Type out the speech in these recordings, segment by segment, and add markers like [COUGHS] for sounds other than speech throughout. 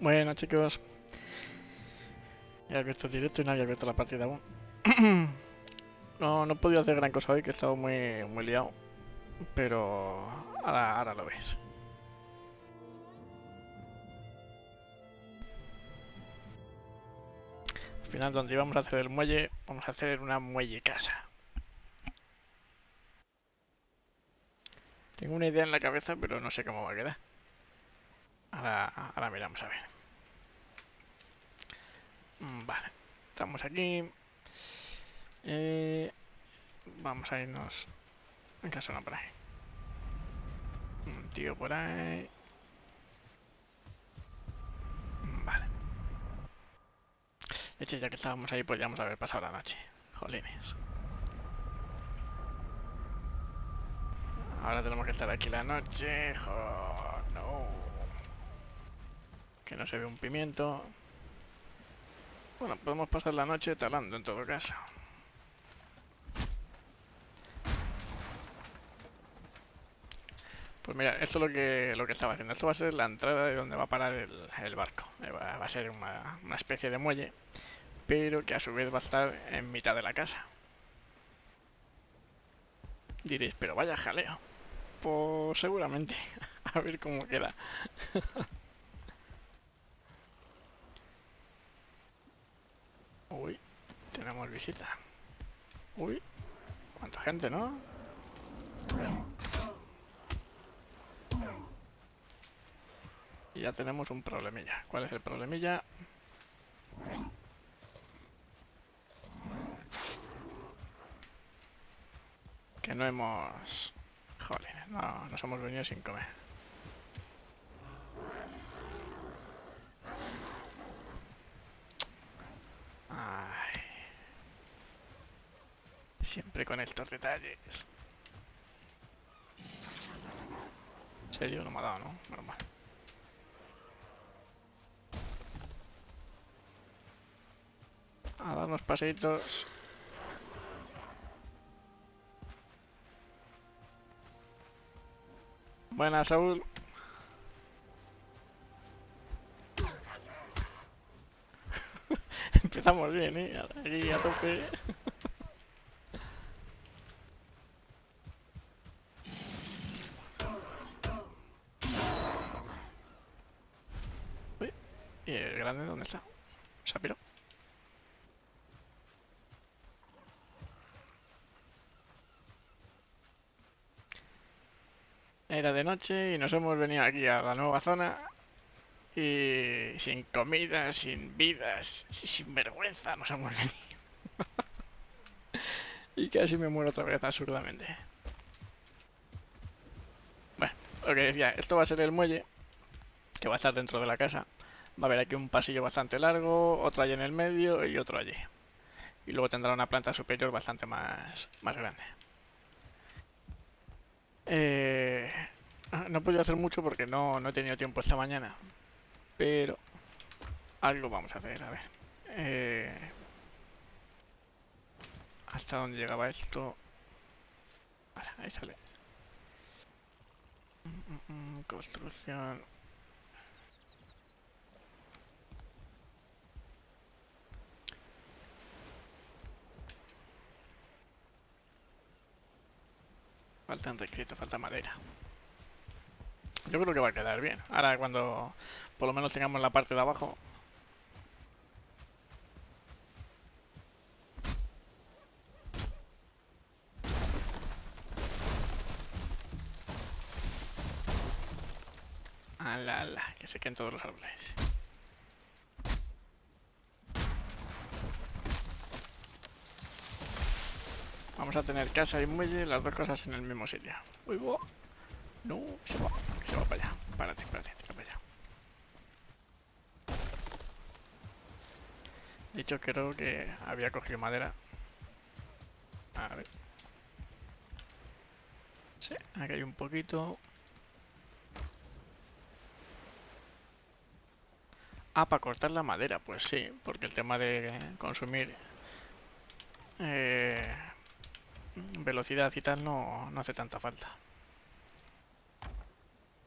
Bueno chicos, he abierto el directo y no había abierto la partida aún. [CLEARS THROAT] no, no he podido hacer gran cosa hoy, que he estado muy, muy liado. Pero ahora, ahora lo ves. Al final donde íbamos a hacer el muelle, vamos a hacer una muelle casa. Tengo una idea en la cabeza, pero no sé cómo va a quedar. Ahora, ahora miramos a ver. Mm, Vale, estamos aquí. Eh, vamos a irnos. En caso no por ahí. Un tío por ahí. Mm, Vale. De hecho, ya que estábamos ahí, podríamos haber pasado la noche. Jolines. Ahora tenemos que estar aquí la noche. Jo, no. Que no se ve un pimiento. Bueno, podemos pasar la noche talando en todo caso. Pues mira, esto es lo que, lo que estaba haciendo. Esto va a ser la entrada de donde va a parar el, barco. Eh, Va, va a ser una, una especie de muelle, pero que a su vez va a estar en mitad de la casa. Diréis, pero vaya jaleo. Pues seguramente. [LAUGHS] A ver cómo queda. [LAUGHS] Uy, tenemos visita. Uy, cuánta gente, ¿no? Y ya tenemos un problemilla. ¿Cuál es el problemilla? Que no hemos... Joder, no, nos hemos venido sin comer. Ay. Siempre con estos detalles. En serio, no me ha dado, ¿no? Normal. A dar unos paseitos. Buenas, Saúl. Empezamos bien, ¿eh? Aquí a tope. [LAUGHS] Uy, ¿Y el grande dónde está? ¿Se ha pirado? Era de noche y nos hemos venido aquí a la nueva zona y sin comida, sin vidas, sin vergüenza nos hemos venido. y casi me muero otra vez absurdamente. Bueno, lo que decía, esto va a ser el muelle, que va a estar dentro de la casa. Va a haber aquí un pasillo bastante largo, otro allí en el medio y otro allí. Y luego tendrá una planta superior bastante más, más grande. Eh, no he podido hacer mucho porque no, no he tenido tiempo esta mañana. Pero algo vamos a hacer, a ver. Eh, ¿Hasta dónde llegaba esto? Vale, ahí sale. Construcción. Falta enriqueta, falta madera. Yo creo que va a quedar bien. Ahora cuando por lo menos tengamos la parte de abajo. Ala, ala, que se queden todos los árboles. Vamos a tener casa y muelle, las dos cosas en el mismo sitio. Uy, bo. No, se va, se va para allá. Párate, párate, tira para allá. De hecho, creo que había cogido madera. A ver. Sí, aquí hay un poquito. Ah, para cortar la madera, pues sí, porque el tema de consumir eh, velocidad y tal no, no hace tanta falta.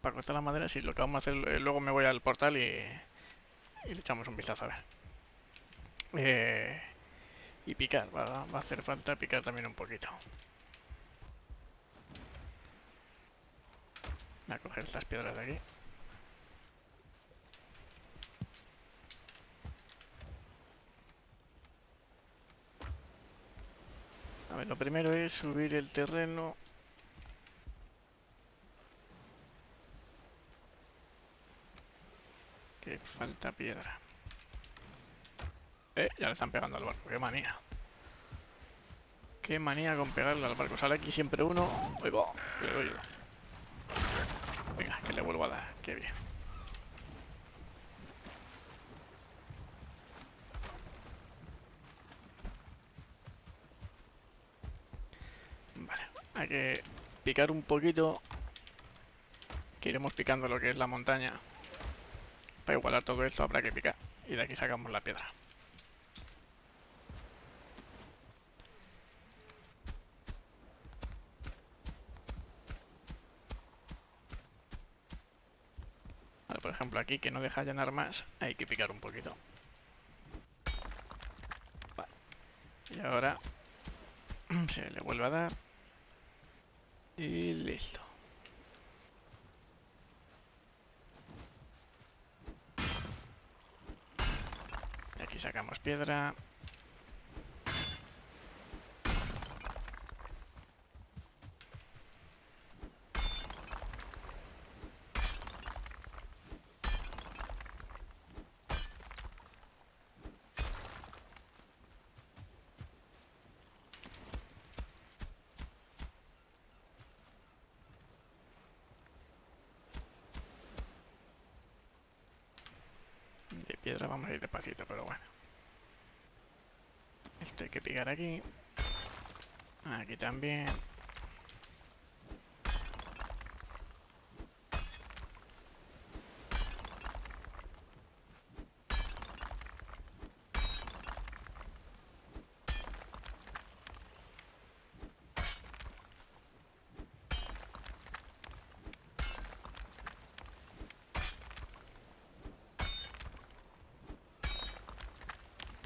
Para cortar la madera, sí, lo que vamos a hacer, eh, luego me voy al portal y, y le echamos un vistazo a ver. Eh, y picar, va, va a hacer falta picar también un poquito. Voy a coger estas piedras de aquí. A ver, lo primero es subir el terreno. Que falta piedra. Eh, ya le están pegando al barco, qué manía. Qué manía con pegarle al barco. Sale aquí siempre uno. Uy, va, que le doy yo. Venga, que le vuelvo a dar. Qué bien. Vale, hay que picar un poquito. Que iremos picando lo que es la montaña. Para igualar todo esto habrá que picar. Y de aquí sacamos la piedra. Por ejemplo aquí que no deja llenar más, hay que picar un poquito. Vale. Y ahora [CLEARS THROAT] se le vuelve a dar. Y listo. Y aquí sacamos piedra. De piedra vamos a ir despacito, pero bueno. Esto hay que picar aquí. Aquí también.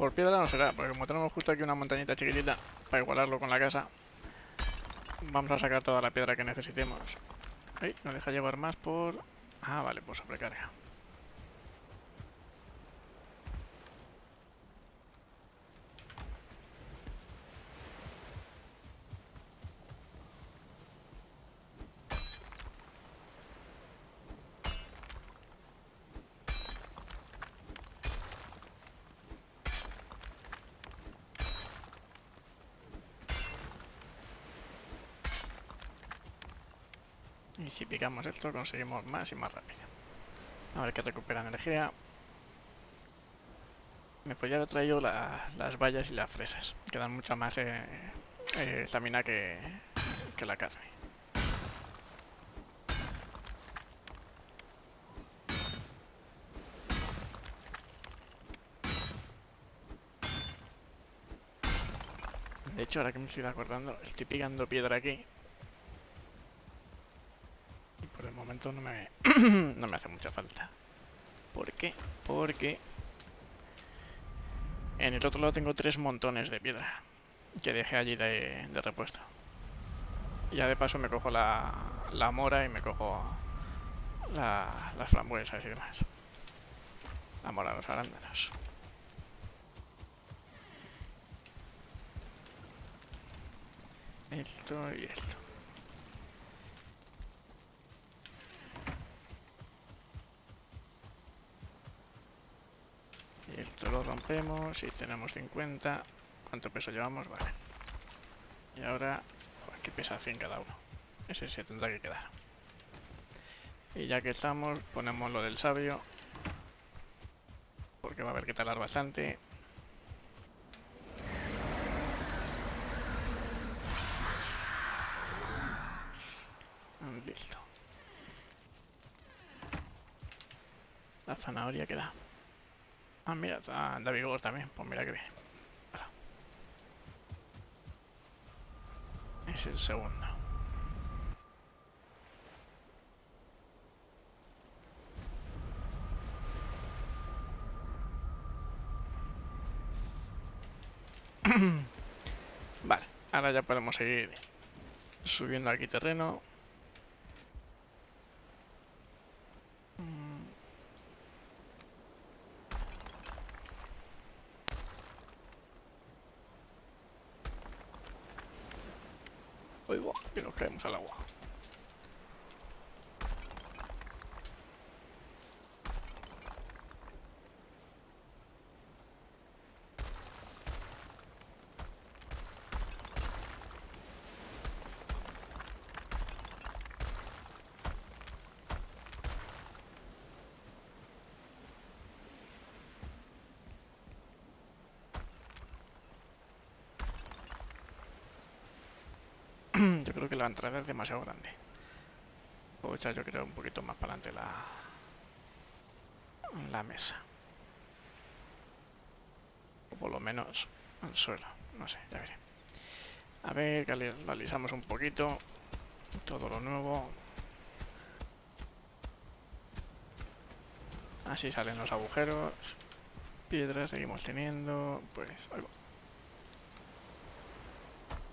Por piedra no será, porque como tenemos justo aquí una montañita chiquitita para igualarlo con la casa, vamos a sacar toda la piedra que necesitemos. Ay, nos deja llevar más por... Ah, vale, por sobrecarga. Si picamos esto conseguimos más y más rápido. A ver que recupera energía. Me podría haber traído la- las bayas y las fresas, que dan mucha más eh, eh, estamina que, que la carne. De hecho, ahora que me estoy acordando, estoy picando piedra aquí. Y por el no me, [CLEARS THROAT] no me hace mucha falta. ¿Por qué? Porque en el otro lado tengo tres montones de piedra que dejé allí de, de repuesto. Ya de paso me cojo la, la mora y me cojo la- las frambuesas y demás. La mora, los arándanos. Esto y esto. Y esto lo rompemos y tenemos 50. ¿Cuánto peso llevamos? Vale. Y ahora, aquí pesa 100 cada uno. Ese se tendrá que quedar. Y ya que estamos, ponemos lo del sabio. Porque va a haber que talar bastante. Listo. La zanahoria queda. Ah, mira, está anda vigor también. Pues mira que bien. Hola. Es el segundo. [CLEARS THROAT] vale, ahora ya podemos seguir subiendo aquí terreno. Al agua. yo creo que la entrada es demasiado grande. Puedo echar yo creo un poquito más para adelante la, la mesa. O por lo menos el suelo. No sé, ya veré. A ver, alisamos un poquito. Todo lo nuevo. Así salen los agujeros. Piedras seguimos teniendo. Pues va.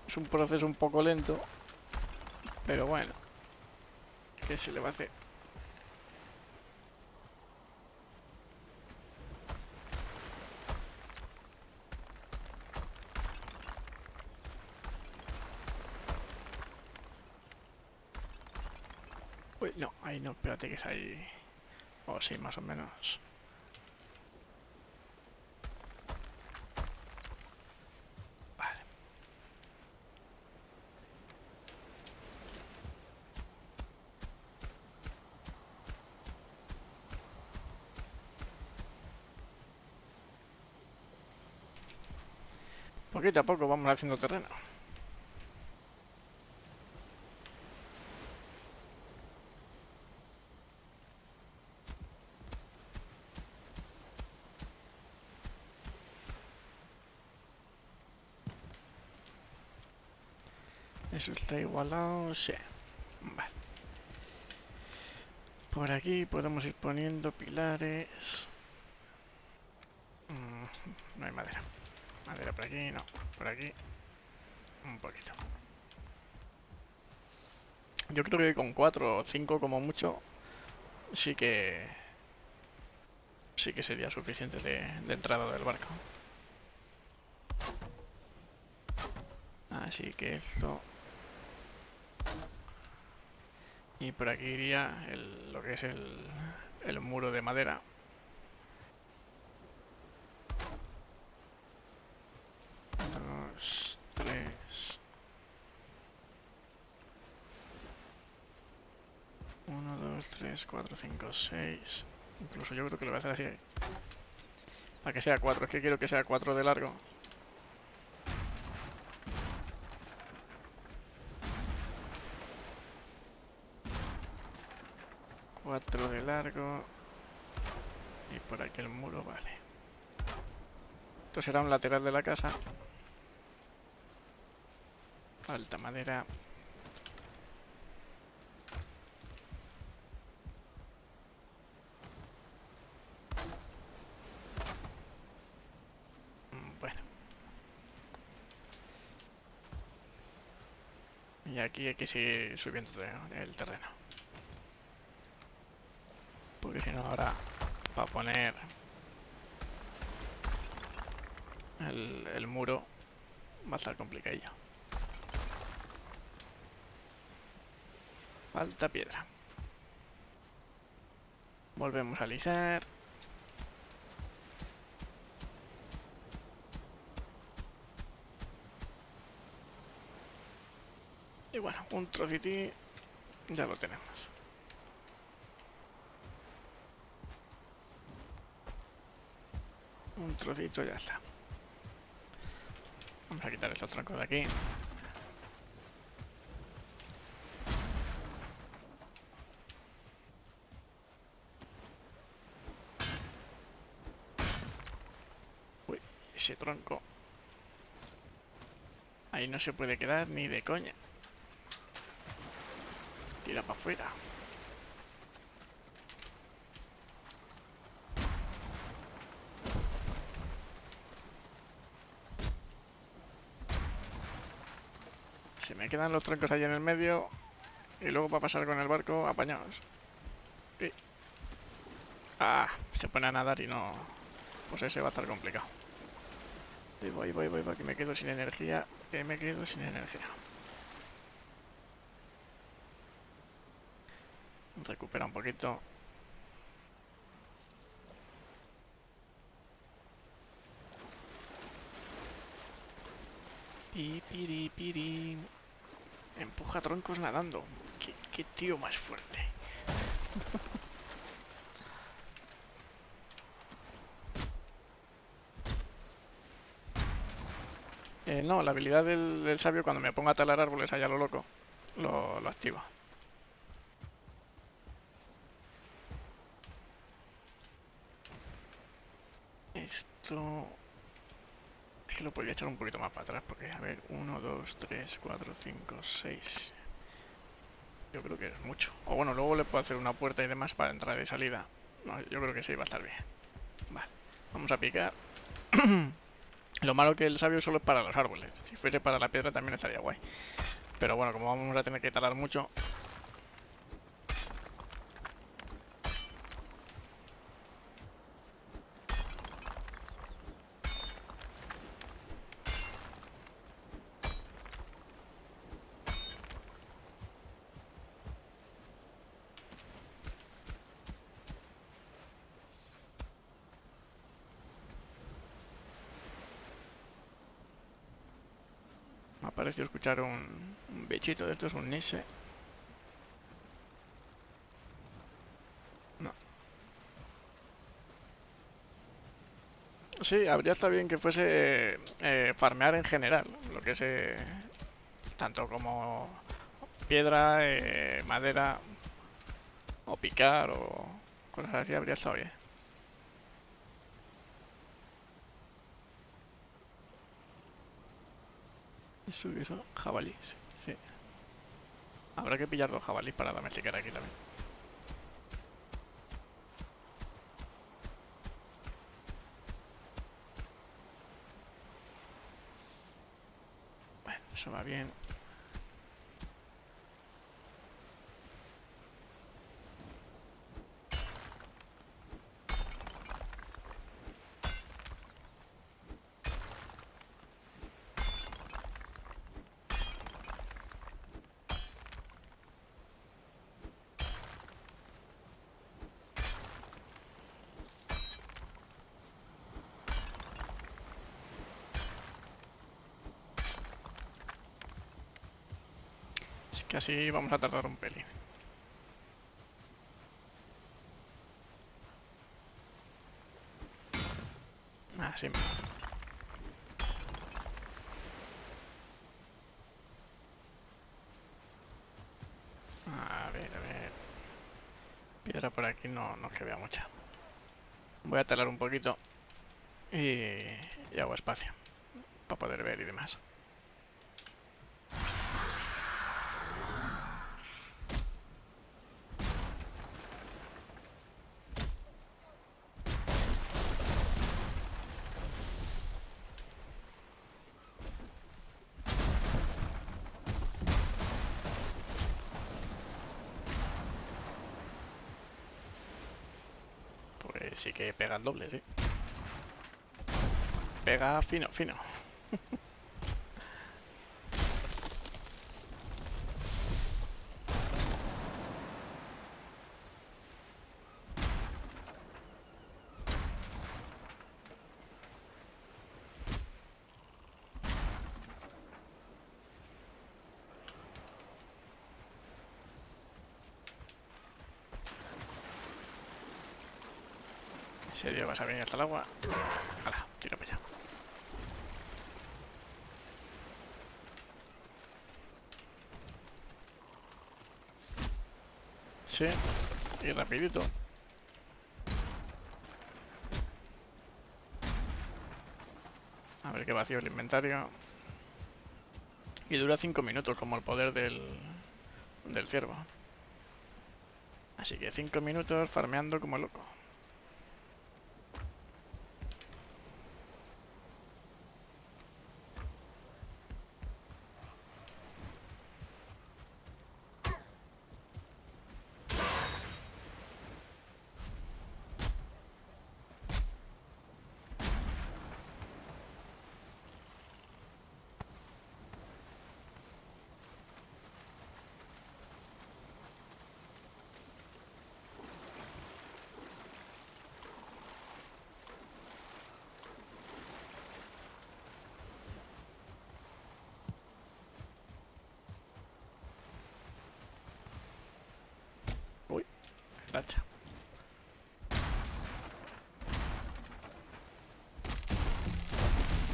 Es un proceso un poco lento, pero bueno, ¿qué se le va a hacer? Uy, no, ahí no, espérate que es ahí. O sí, más o menos. Poquito a poco vamos haciendo terreno. Eso está igualado, sí. Vale. Por aquí podemos ir poniendo pilares. Mm, no hay madera. Madera por aquí, no. Por aquí. Un poquito. Yo creo que con 4 o 5 como mucho, sí que... Sí que sería suficiente de, entrada del barco. Así que esto... Y por aquí iría lo que es el, el muro de madera. 3, 4, 5, 6. Incluso yo creo que lo voy a hacer así. Para que sea 4. Es que quiero que sea 4 de largo. Cuatro de largo. Y por aquí el muro, vale. Esto será un lateral de la casa. Falta madera. Y aquí hay que seguir subiendo el terreno. Porque si no ahora para poner el, muro va a estar complicadillo. Falta piedra. Volvemos a alisar. Bueno, un trocito ya lo tenemos. Un trocito ya está. Vamos a quitar estos troncos de aquí. Uy, ese tronco. Ahí no se puede quedar ni de coña. Tira para afuera. Se me quedan los troncos ahí en el medio y luego para pasar con el barco apañados. Ah, se pone a nadar y no... Pues ese va a estar complicado. Y voy, voy, voy, voy, que me quedo sin energía, que me quedo sin energía. Recupera un poquito. Pi, piri, piri. Empuja troncos nadando. ¿Qué, tío más fuerte. [LAUGHS] Eh, no, la habilidad del, sabio cuando me ponga a talar árboles allá lo loco, lo, lo activa. Esto... Es que lo podría echar un poquito más para atrás porque, a ver, 1, 2, 3, 4, 5, 6... Yo creo que es mucho. O bueno, luego le puedo hacer una puerta y demás para entrada y salida. No, yo creo que sí, va a estar bien. Vale, vamos a picar. [CLEARS THROAT] Lo malo que el sabio solo es para los árboles. Si fuese para la piedra también estaría guay. Pero bueno, como vamos a tener que talar mucho... Parecido escuchar un, un bichito de estos, un nise. No. Sí, habría estado bien que fuese eh, farmear en general, lo que es eh, tanto como piedra, eh, madera o picar o cosas así, habría estado bien. Eso que son jabalíes, sí. Habrá que pillar dos jabalíes para domesticar aquí también. Bueno, eso va bien. Que así vamos a tardar un pelín. Así mismo. A ver, a ver. Piedra por aquí no, no es que vea mucha. Voy a talar un poquito y, y hago espacio para poder ver y demás. Pues doble. Pega fino, fino. [LAUGHS] ¿En serio vas a venir hasta el agua? Hala, tiro para allá. Sí, y rapidito. A ver qué vacío el inventario. Y dura 5 minutos, como el poder del, del ciervo. Así que 5 minutos farmeando como loco. el hacha.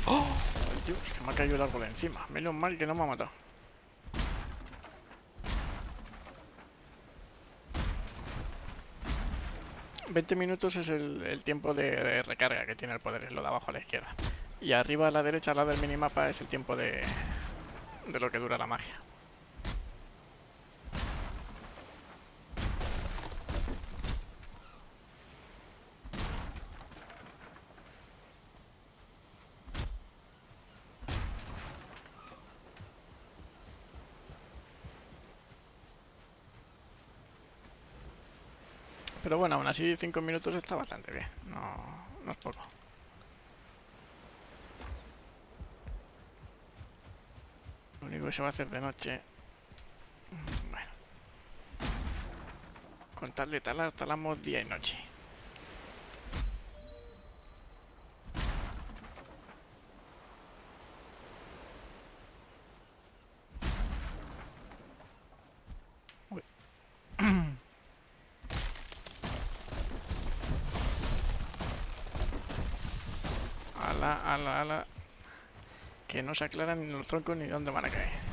¡Oh! Dios, que me ha caído el árbol encima. Menos mal que no me ha matado. ...20 minutos es el, tiempo de, de recarga que tiene el poder, es lo de abajo a la izquierda. Y arriba a la derecha, al lado del minimapa, es el tiempo de, de lo que dura la magia. Pero bueno, aún así 5 minutos está bastante bien, no, no es poco. Lo único que se va a hacer de noche... Bueno. Con tal de talar, talamos día y noche. Uy. ala, Que no se aclaran ni los troncos ni dónde van a caer.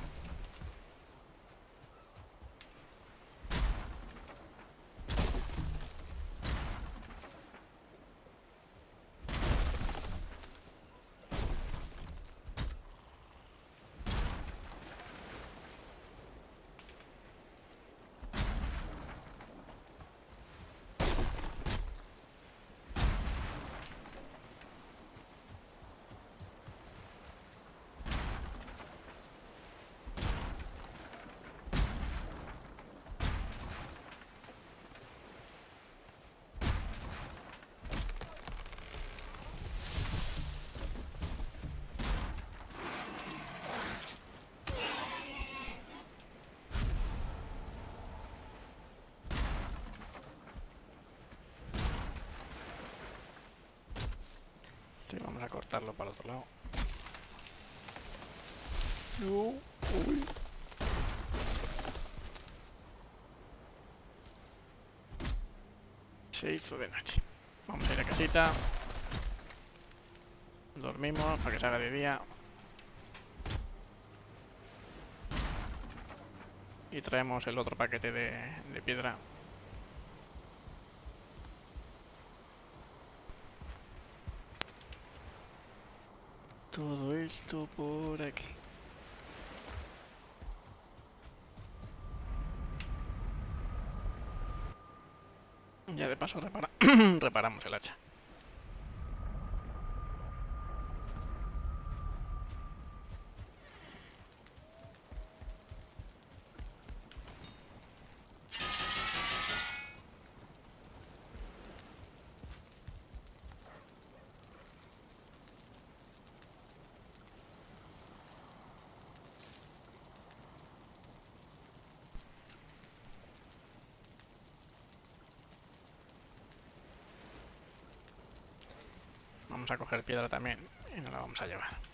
Sí, vamos a cortarlo para el otro lado. No, uy. Se hizo de noche. Vamos a ir a casita. Dormimos para que se haga de día. Y traemos el otro paquete de, de piedra. Todo esto por aquí. Ya de [CLEARS THROAT] reparamos el hacha. Vamos a coger piedra también y nos la vamos a llevar.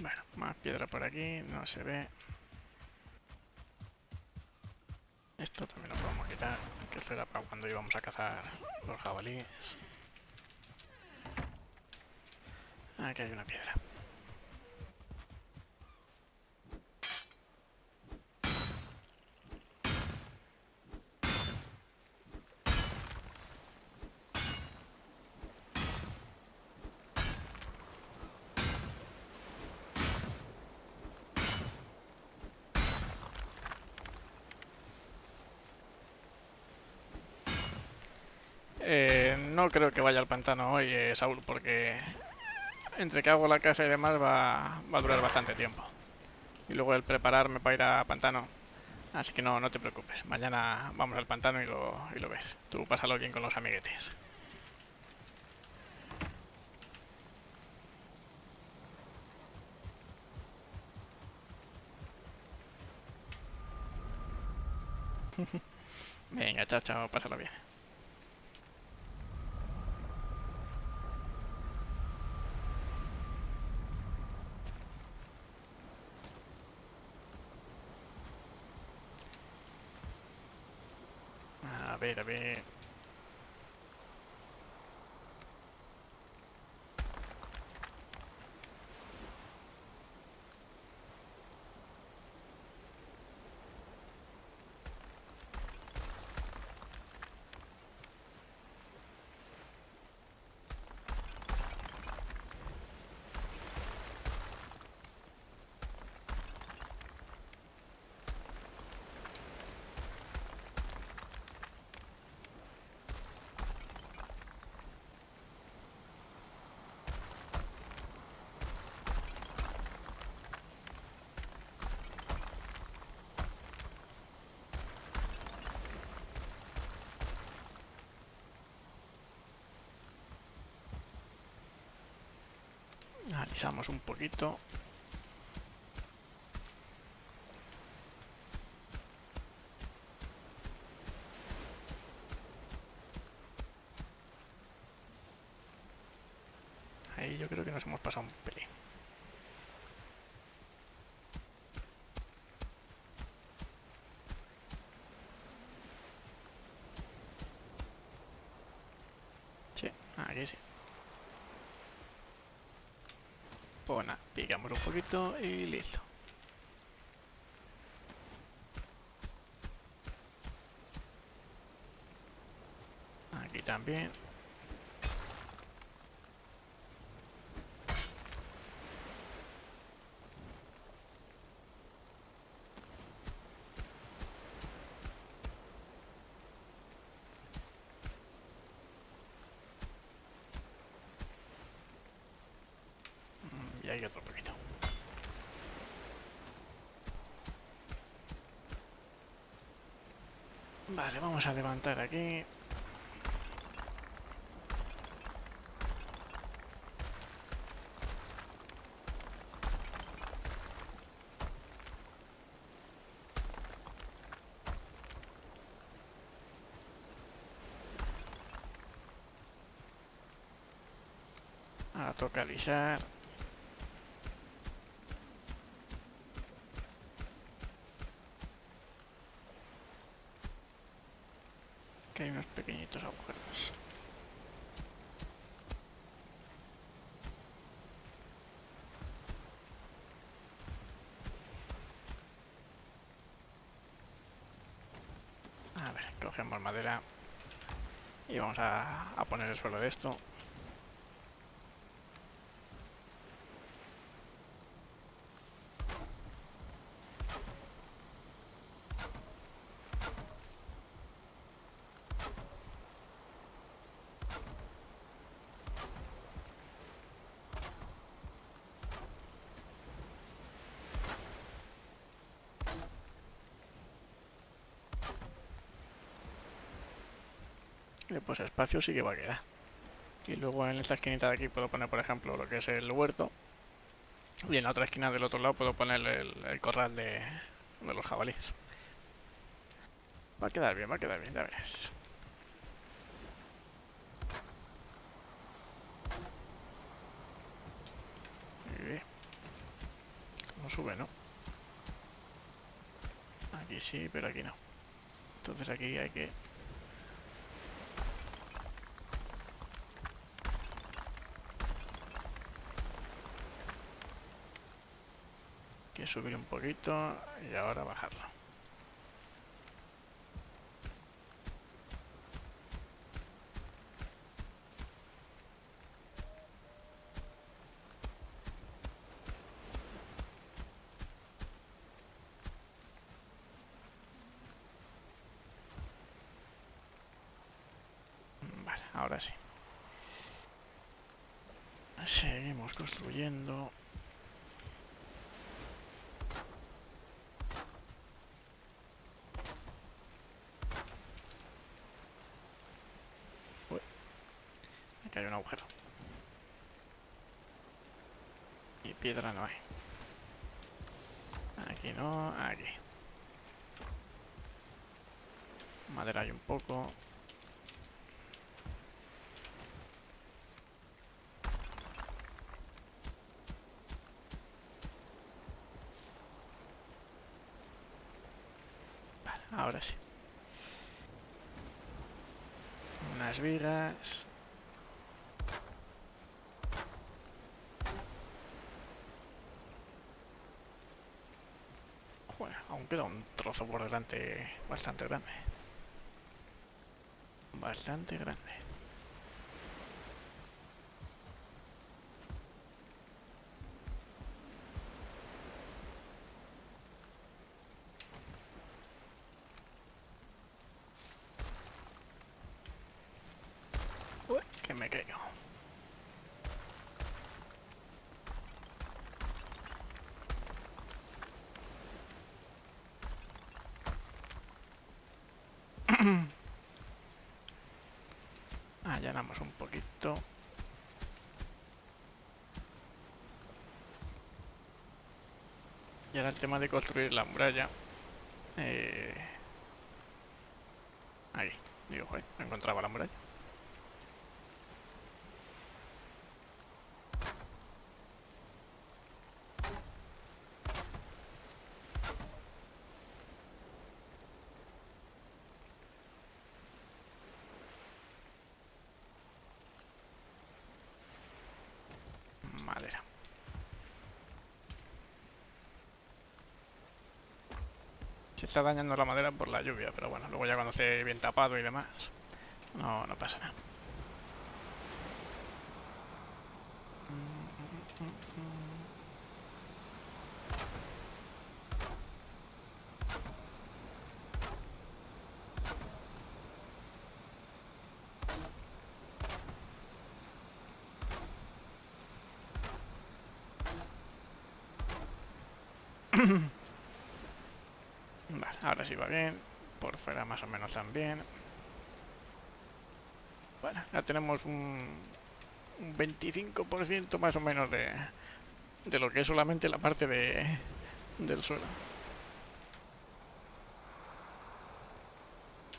Bueno, piedra por aquí, no se ve. Esto también lo podemos quitar, que eso era para cuando íbamos a cazar los jabalíes. Aquí hay una piedra. No creo que vaya al pantano hoy, eh, Saúl, porque entre que hago la casa y demás va, va a durar bastante tiempo. Y luego el prepararme para ir a pantano. Así que no, no te preocupes. Mañana vamos al pantano y lo, y lo ves. Tú pásalo bien con los amiguetes. [LAUGHS] Venga, chao, chao, pásalo bien. A ver, a ver. Alisamos un poquito. Ahí yo creo que nos hemos pasado un pelín. Sí, aquí sí. Pues nada, picamos un poquito y listo. Aquí también. Mm, Y hay otro poquito. Vale, vamos a levantar aquí. Ahora toca alisar. Que hay unos pequeñitos agujeros. A ver, cogemos madera y vamos a, a poner el suelo de esto. Y pues espacio sí que va a quedar. Y luego en esta esquinita de aquí puedo poner, por ejemplo, lo que es el huerto. Y en la otra esquina del otro lado puedo poner el, corral de, de los jabalíes. Va a quedar bien, va a quedar bien, ya verás. No sube, ¿no? Aquí sí, pero aquí no. Entonces aquí hay que subir un poquito y ahora bajarlo. Vale, ahora sí. Seguimos construyendo. Uy, aquí hay un agujero. Y piedra no hay. Aquí no, aquí. Madera hay un poco. Vale, ahora sí. Unas vigas. Bueno, aún queda un trozo por delante bastante grande. Bastante grande. Uy, que me caigo. Allanamos un poquito. Y ahora el tema de construir la muralla. Eh... Ahí, digo, joder, no encontraba la muralla. Madera. Se está dañando la madera por la lluvia, pero bueno, luego ya cuando esté bien tapado y demás, no, no pasa nada. [COUGHS] [COUGHS] Ahora sí va bien. Por fuera más o menos también. Bueno, ya tenemos un, un 25% más o menos de, de lo que es solamente la parte de, del suelo.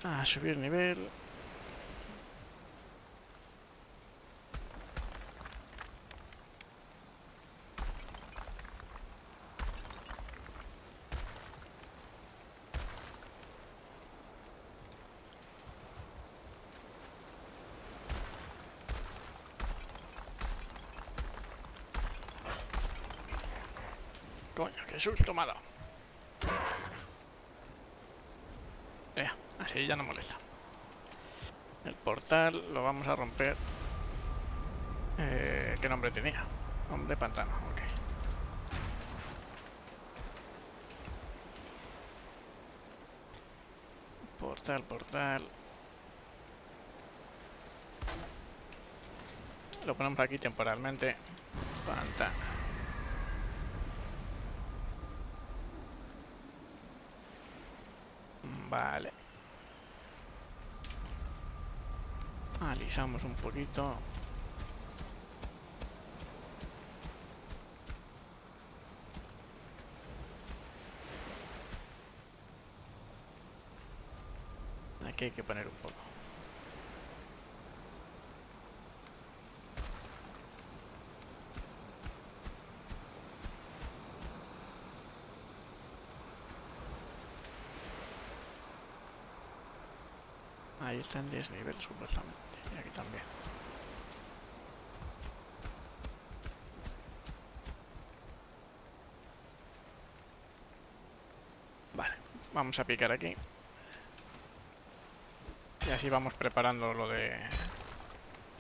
A subir nivel. Ea, así ya no molesta. El portal lo vamos a romper. Eh, ¿Qué nombre tenía? Hombre pantano, ok. Portal, portal. Lo ponemos aquí temporalmente. Pantano. Vale. Alisamos un poquito. Aquí hay que poner un poco. Está en desnivel supuestamente. Y aquí también. Vale, vamos a picar aquí. Y así vamos preparando lo de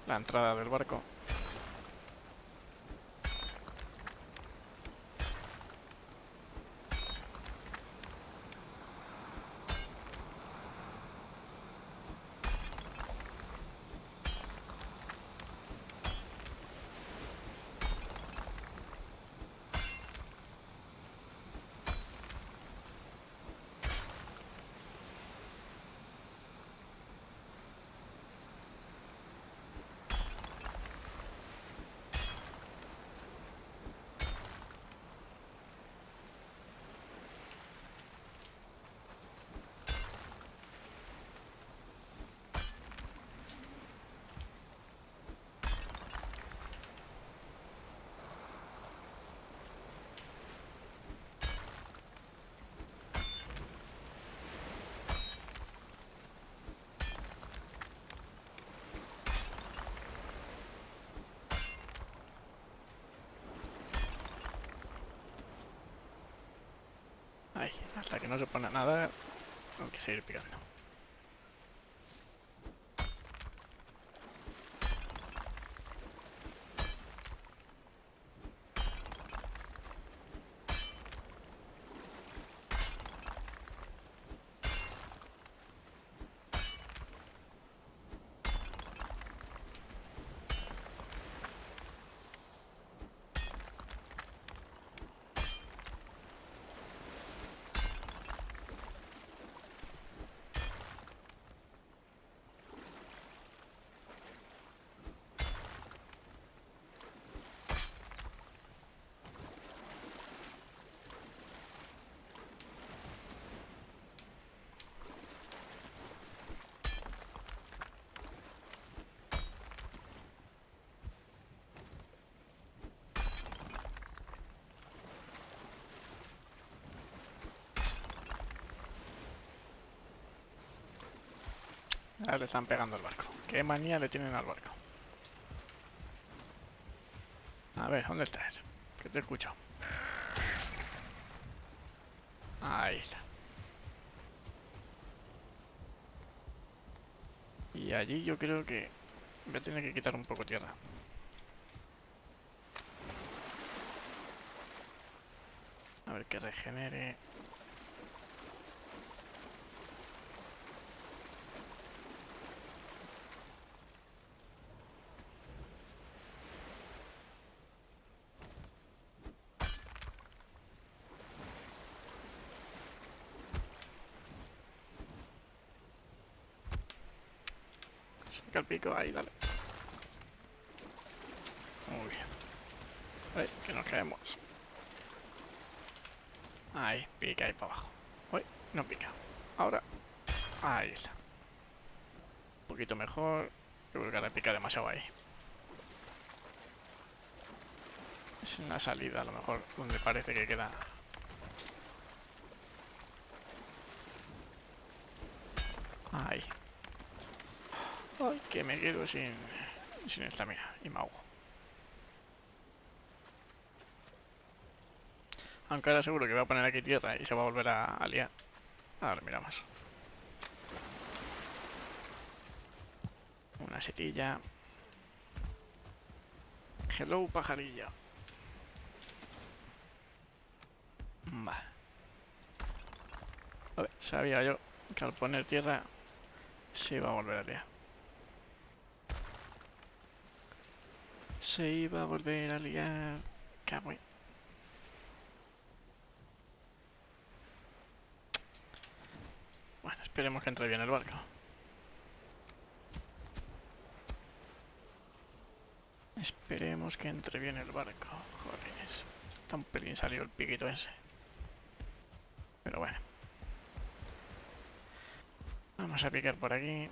la entrada del barco. Hasta que no se pone nada, hay que seguir picando. Ahora le están pegando al barco. ¿Qué manía le tienen al barco? A ver, ¿dónde estás? Que te escucho. Ahí está. Y allí yo creo que voy a tener que quitar un poco tierra. A ver que regenere. Ahí, dale. Muy bien. Que nos caemos. Ahí, pica ahí para abajo. Uy, no pica. Ahora. Ahí está. Un poquito mejor. Yo creo que ahora pica demasiado ahí. Es una salida a lo mejor donde parece que queda. Ahí. Ay, que me quedo sin, sin estamina y me ahogo. Aunque ahora seguro que voy a poner aquí tierra y se va a volver a, a liar. Ahora miramos. Una setilla. Hello, pajarillo. Vale. A ver, sabía yo que al poner tierra se iba a volver a liar. Se iba a volver a liar. Cabrón. Bueno, esperemos que entre bien el barco. Esperemos que entre bien el barco. Jolines. Está un pelín salido el piquito ese. Pero bueno. Vamos a picar por aquí.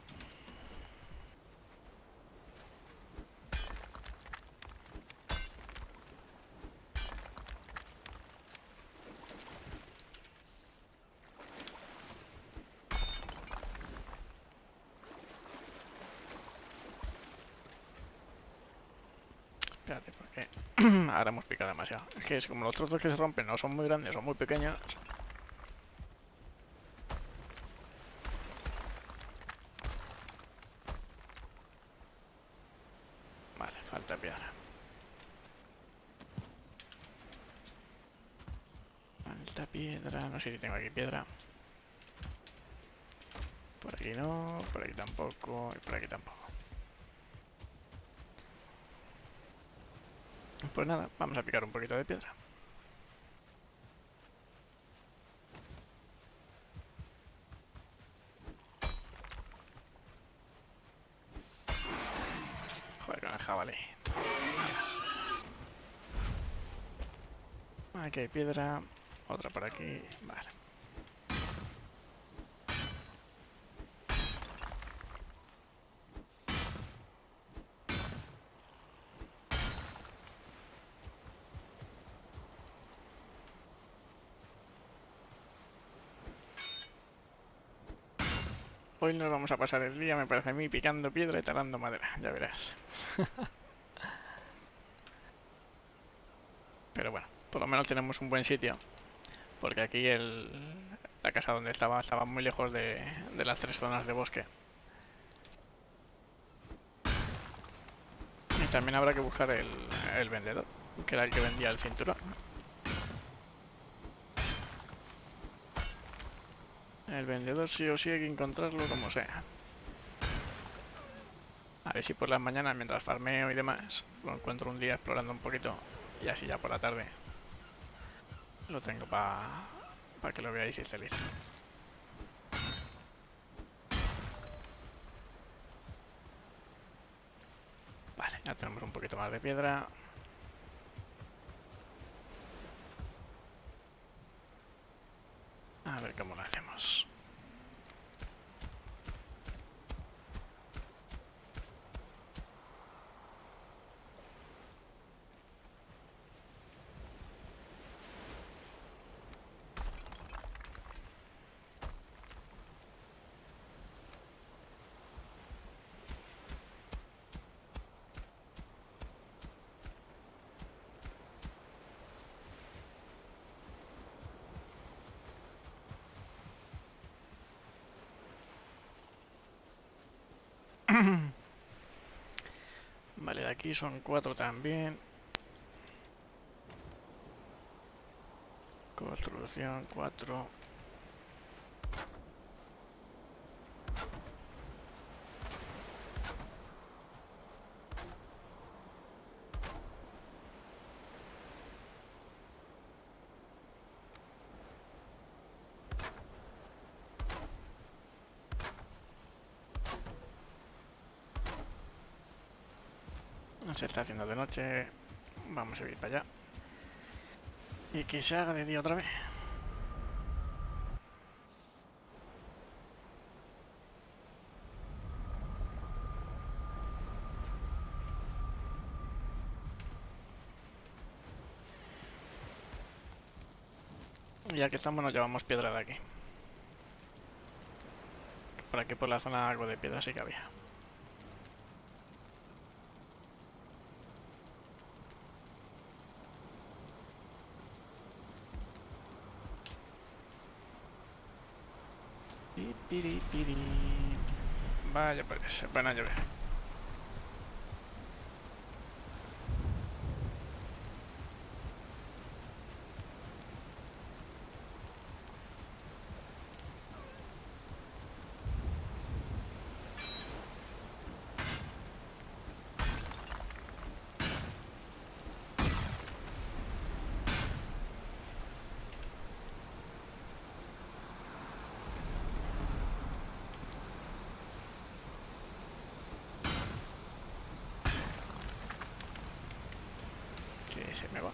Espérate, porque ahora hemos picado demasiado. Es que es como los trozos que se rompen no son muy grandes, son muy pequeños. Vale, falta piedra. Falta piedra, no sé si tengo aquí piedra. Por aquí no, por aquí tampoco, y por aquí tampoco. Pues nada, vamos a picar un poquito de piedra. Joder, con el jabalí. Aquí hay piedra, otra por aquí, vale. Hoy nos vamos a pasar el día, me parece a mí, picando piedra y talando madera, ya verás. [LAUGHS] Pero bueno, por lo menos tenemos un buen sitio Porque aquí el, la casa donde estaba estaba muy lejos de, de las tres zonas de bosque. Y también habrá que buscar el, el vendedor, que era el que vendía el cinturón. El vendedor sí o sí hay que encontrarlo como sea. A ver si por las mañanas, mientras farmeo y demás, lo encuentro un día explorando un poquito y así ya por la tarde lo tengo para que lo veáis y esté listo. Vale, ya tenemos un poquito más de piedra. A ver cómo lo hacemos. [LAUGHS] Vale, de aquí son cuatro también. Construcción, cuatro. Se está haciendo de noche. Vamos a ir para allá. Y que se haga de día otra vez. Ya que estamos nos llevamos piedra de aquí. Por aquí por la zona algo de piedra sí que había. Piri, piri. Vaya, pues se van a llover. Que se me va.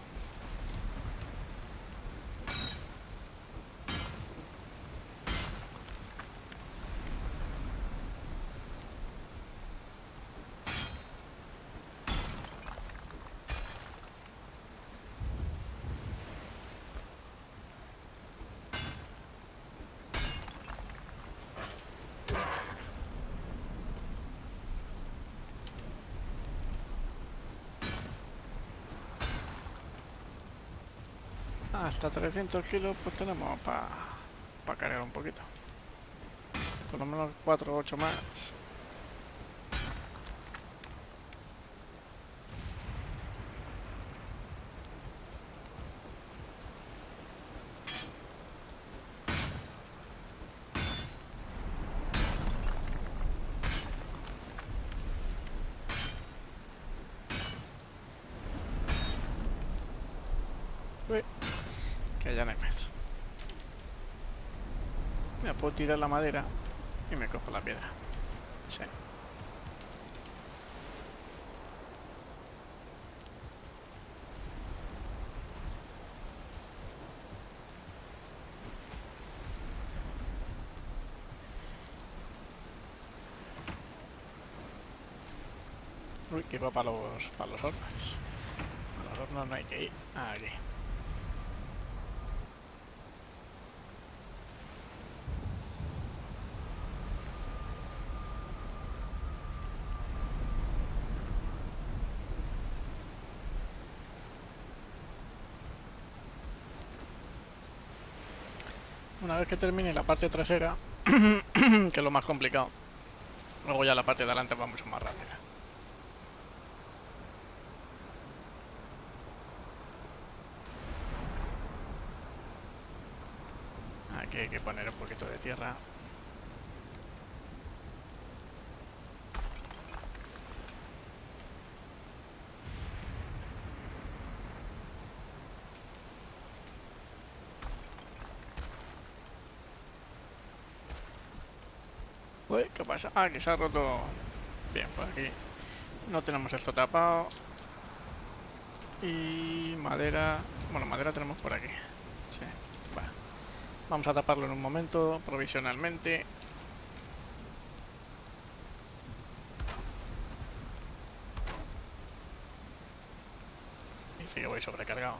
Hasta 300 kilos pues tenemos para pa cargar un poquito. Por lo menos 4 o 8 más. Uy, que ya no hay más. Tirar la madera y me cojo la piedra. Sí. Uy, que va para los, para los hornos. A los hornos no hay que ir. Aquí. Una vez que termine la parte trasera, [CLEARS THROAT] que es lo más complicado, luego ya la parte de adelante va mucho más rápida. Aquí hay que poner un poquito de tierra. Uy, ¿qué pasa? Ah, que se ha roto. Bien, pues aquí no tenemos esto tapado. Y madera. Bueno, madera tenemos por aquí. Vamos a taparlo en un momento, provisionalmente. Y sí que voy sobrecargado.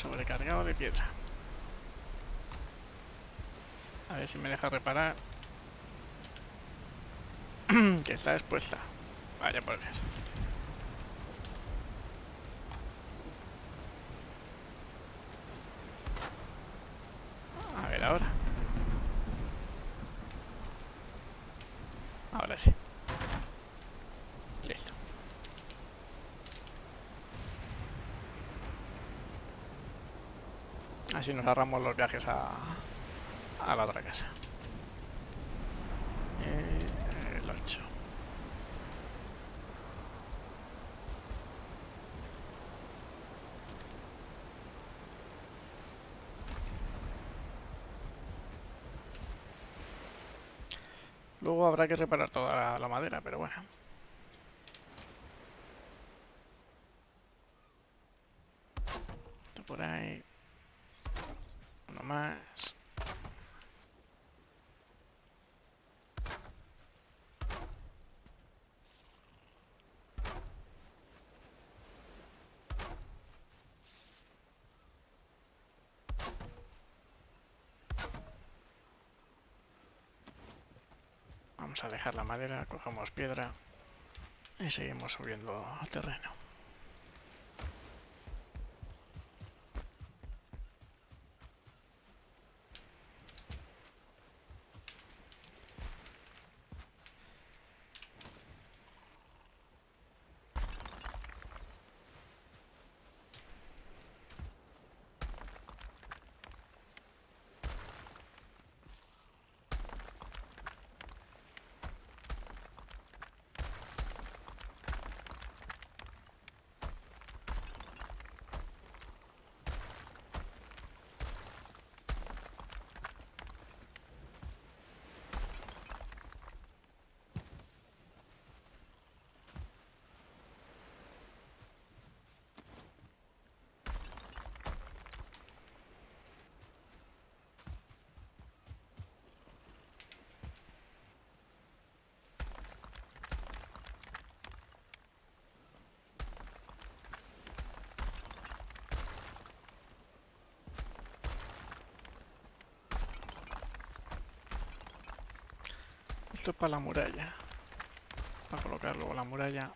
Sobrecargado de piedra. A ver si me deja reparar. [CLEARS THROAT] que está expuesta. Vaya por Dios. A ver ahora. Ahora sí. Listo. Así nos ahorramos los viajes a, a la otra casa. Eh, el 8. Luego habrá que reparar toda la, la madera, pero bueno. Esto por ahí. Uno más. Vamos a la madera, cogemos piedra y seguimos subiendo al terreno. Esto es para la muralla. Para colocar luego la muralla.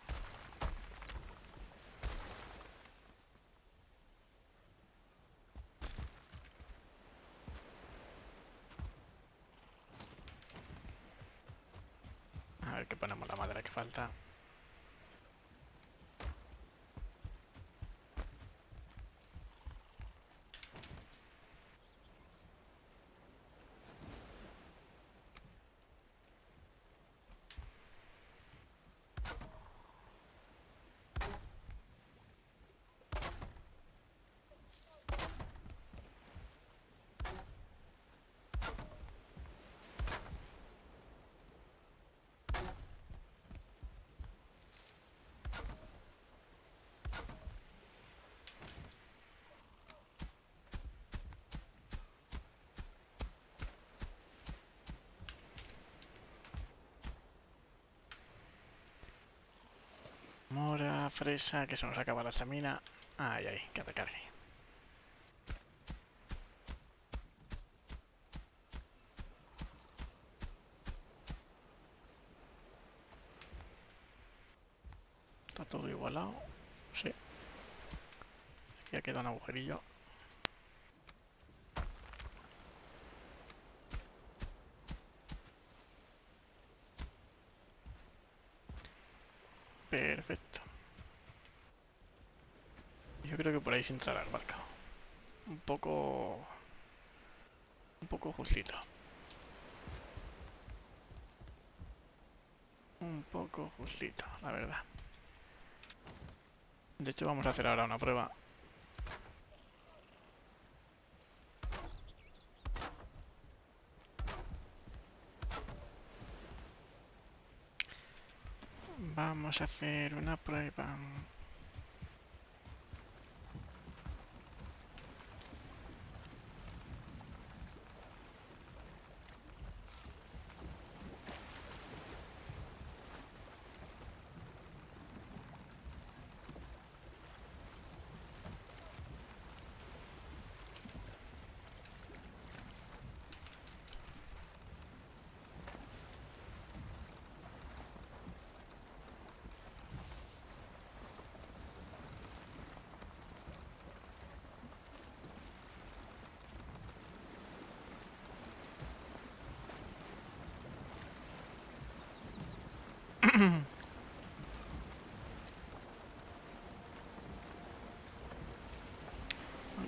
A ver qué ponemos la madera que falta. Mora, una fresa que se nos acaba la estamina. Ay, ay, que recargue. Está todo igualado. Sí. Ya queda un agujerillo. Perfecto. Yo entrará el barco. Un poco... Un poco justito. Un poco justito, la verdad. De hecho, vamos a hacer ahora una prueba. Vamos a hacer una prueba.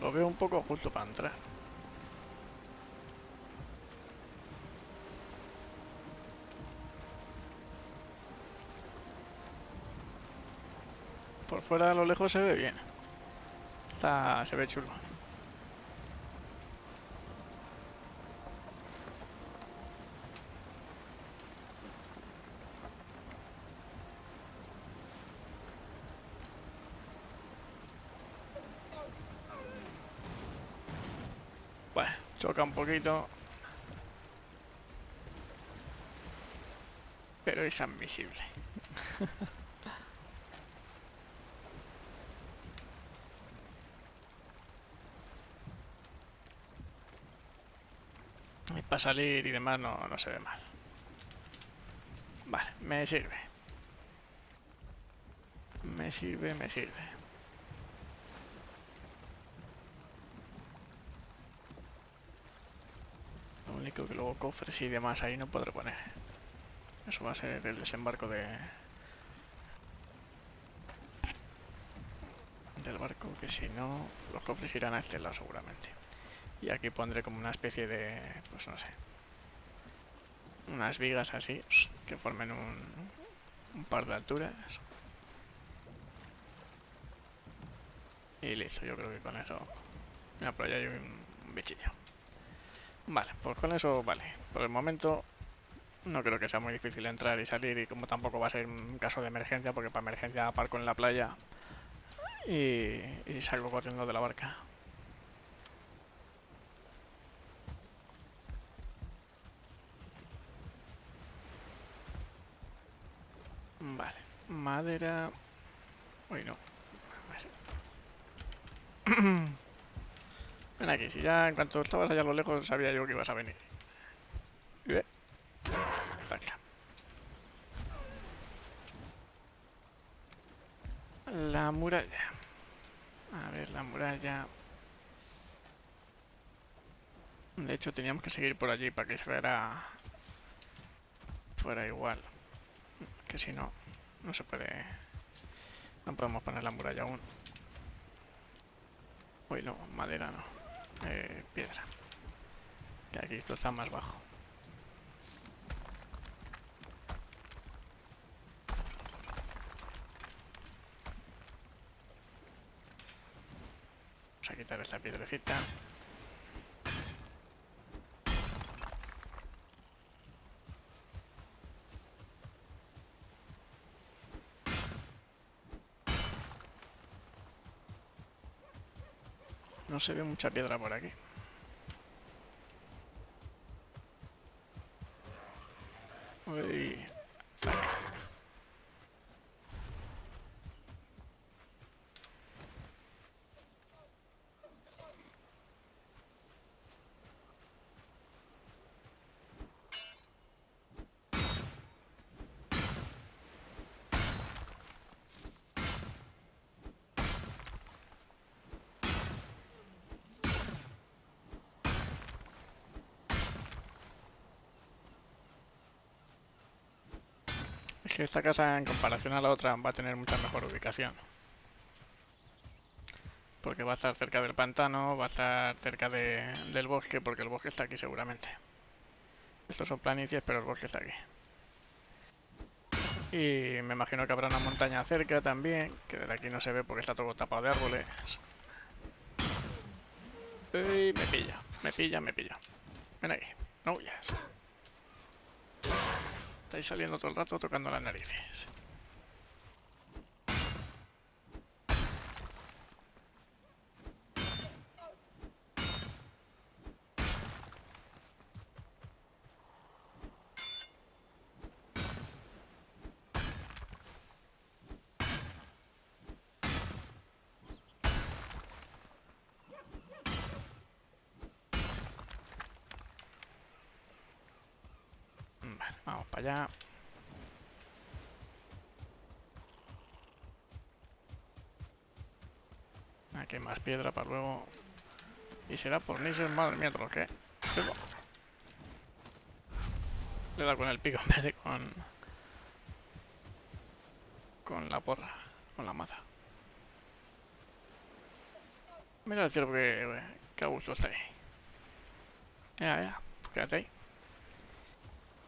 Lo veo un poco justo para entrar. Por fuera a lo lejos se ve bien. Está, se ve chulo. Choca un poquito. Pero es admisible. Y [LAUGHS] para salir y demás no, no se ve mal. Vale, me sirve. Me sirve, me sirve. Lo único que luego cofres y demás ahí no podré poner. Eso va a ser el desembarco de... Del barco, que si no, los cofres irán a este lado seguramente. Y aquí pondré como una especie de... pues no sé. Unas vigas así, que formen un, un par de alturas. Y listo, yo creo que con eso... Mira, por hay un. Vale, pues con eso vale. Por el momento no creo que sea muy difícil entrar y salir y como tampoco va a ser un caso de emergencia, porque para emergencia aparco en la playa y, y salgo corriendo de la barca. Vale, madera... Uy, no. [CLEARS THROAT] Ven aquí, si ya en cuanto estabas allá a lo lejos sabía yo que ibas a venir. Venga. La muralla. A ver, la muralla. De hecho, teníamos que seguir por allí para que fuera... Fuera igual. Que si no, no se puede... No podemos poner la muralla aún. Uy, no, madera no. Eh, piedra. Que aquí esto está más bajo. Vamos a quitar esta piedrecita. Se ve mucha piedra por aquí. Uy. Fuck. Es esta casa en comparación a la otra va a tener mucha mejor ubicación. Porque va a estar cerca del pantano, va a estar cerca de, del bosque, porque el bosque está aquí seguramente. Estos son planicies, pero el bosque está aquí. Y me imagino que habrá una montaña cerca también, que desde aquí no se ve porque está todo tapado de árboles. Uy, me pilla, me pilla, me pilla. Ven aquí, no huyas. Estáis saliendo todo el rato tocando las narices. Vale, vamos para allá. Aquí hay más piedra para luego. Y será por Nissan, madre mía, lo que. Le dado con el pico en vez de con. Con la porra, con la maza. Mira el ciervo que, que a gusto está ahí. Ya, ya, quédate ahí.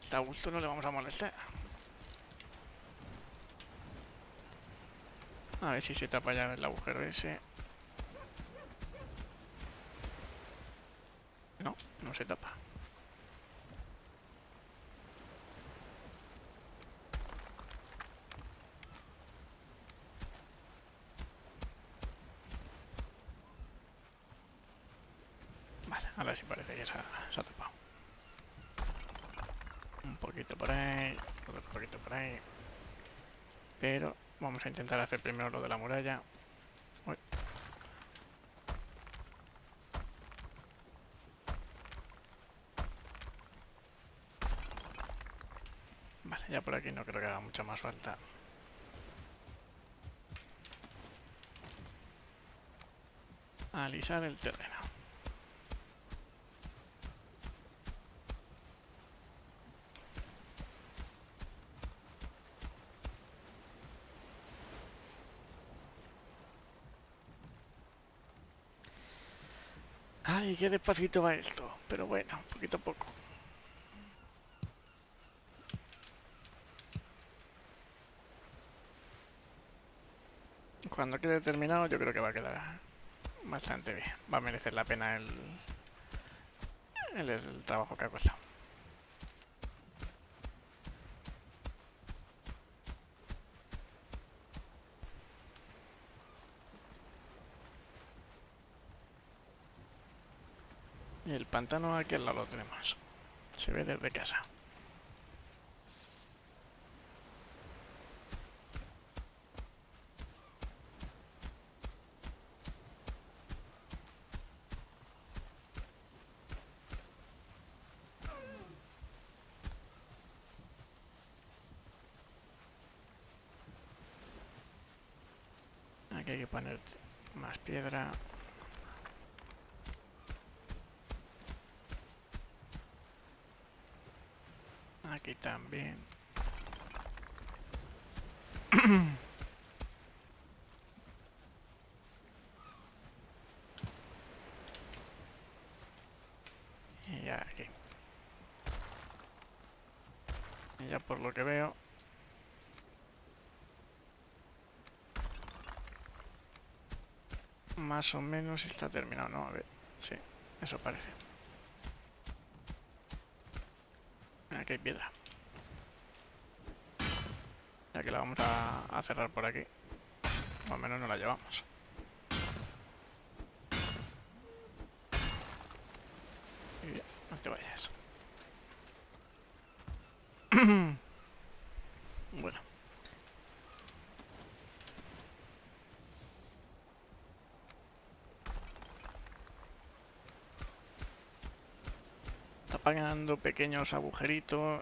Está a gusto, no le vamos a molestar. A ver si se tapa ya el agujero ese. No, se tapa. Vale, ahora sí parece que se ha, se ha tapado. Un poquito por ahí, otro poquito por ahí. Pero vamos a intentar hacer primero lo de la muralla. Ya por aquí no creo que haga mucha más falta. Alisar el terreno. Ay, qué despacito va esto. Pero bueno, poquito a poco. Cuando quede terminado yo creo que va a quedar bastante bien. Va a merecer la pena el, el, trabajo que ha costado. Y el pantano aquí al lado lo tenemos. Se ve desde casa. Aquí hay que poner más piedra. Aquí también. [CLEARS THROAT] y aquí. Y ya por lo que veo. Más o menos está terminado, ¿no? A ver, sí, eso parece. Aquí hay piedra. Ya que la vamos a, cerrar por aquí. O al menos no la llevamos. Y bien, no te vayas. bueno. Pequeños agujeritos.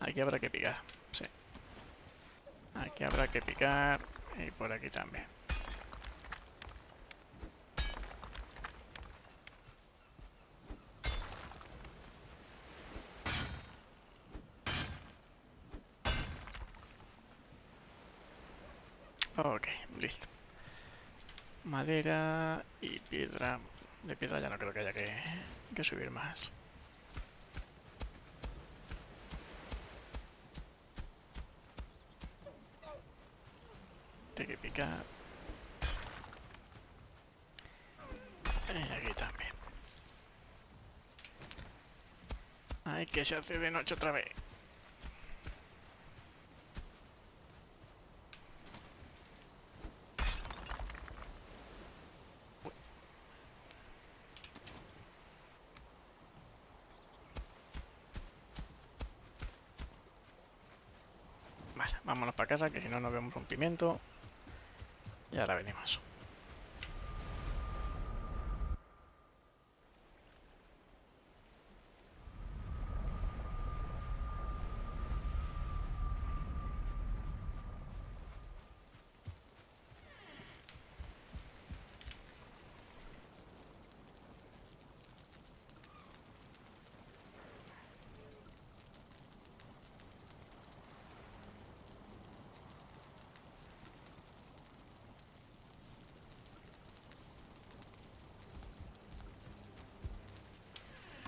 Aquí habrá que picar, sí. Aquí habrá que picar y por aquí también. Ok, listo. Madera y piedra. De piedra ya no creo que haya que, que subir más. Hay que picar. Y aquí también. Ay, que se hace de noche otra vez. Vale, vámonos para que si no nos vemos un pimiento. Y ahora venimos.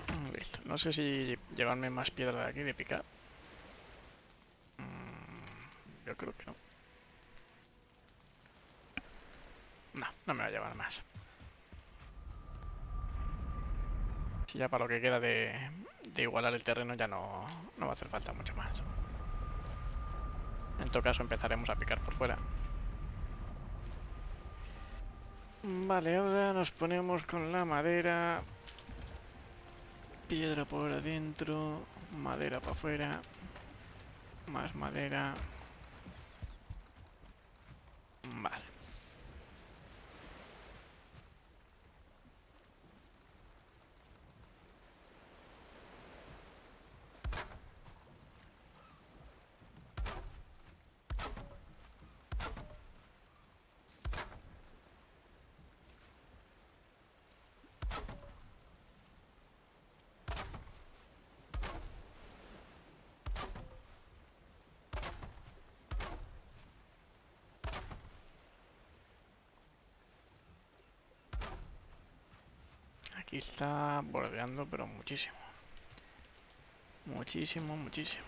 Mm, Listo. No sé si llevarme más piedra de aquí de picar. Mm, Yo creo que no. No, no me voy a llevar más. Si ya para lo que queda de, de igualar el terreno ya no, no va a hacer falta mucho más. En todo caso empezaremos a picar por fuera. Vale, ahora nos ponemos con la madera. Piedra por adentro, madera para afuera, más madera. Vale. Aquí está bordeando, pero muchísimo. Muchísimo, muchísimo.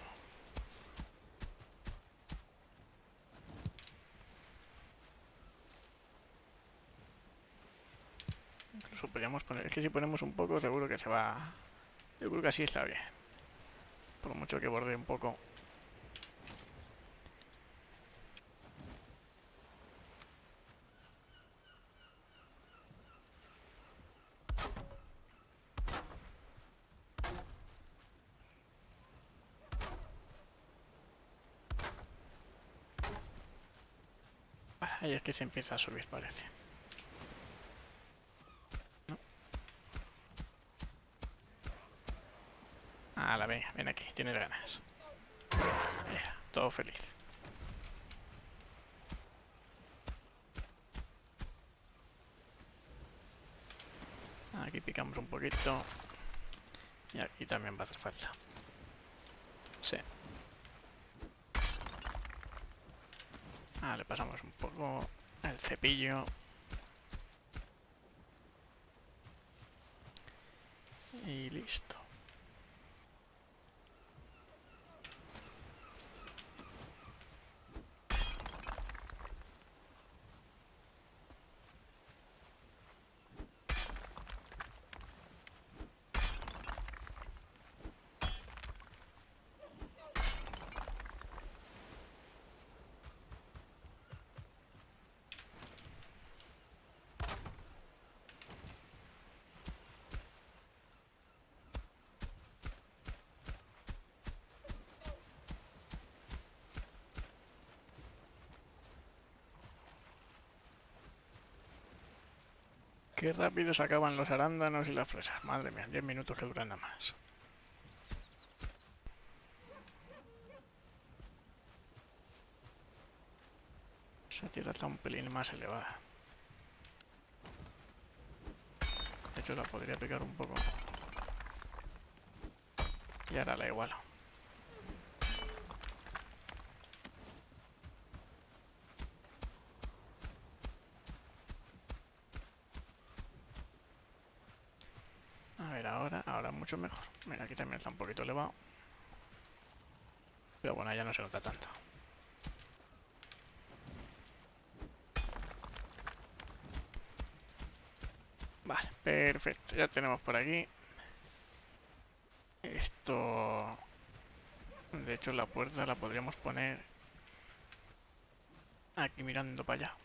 Incluso podríamos poner... Es que si ponemos un poco, seguro que se va... Yo creo que así está bien. Por mucho que borde un poco. Vale, ahí que se empieza a subir, parece. ¿No? la venga, ven aquí, tienes ganas. Mira, todo feliz. Aquí picamos un poquito. Y aquí también va a hacer falta. Sí. Ah, le pasamos un poco el cepillo. Y listo. Qué rápido se acaban los arándanos y las fresas. Madre mía, 10 minutos que duran nada más. Esa tierra está un pelín más elevada. De hecho la podría pegar un poco. Y ahora la igualo. ahora mejor. Mira, aquí también está un poquito elevado. Pero bueno, ya no se nota tanto. Vale, perfecto. Ya tenemos por aquí. Esto... De hecho, la puerta la podríamos poner aquí mirando para allá.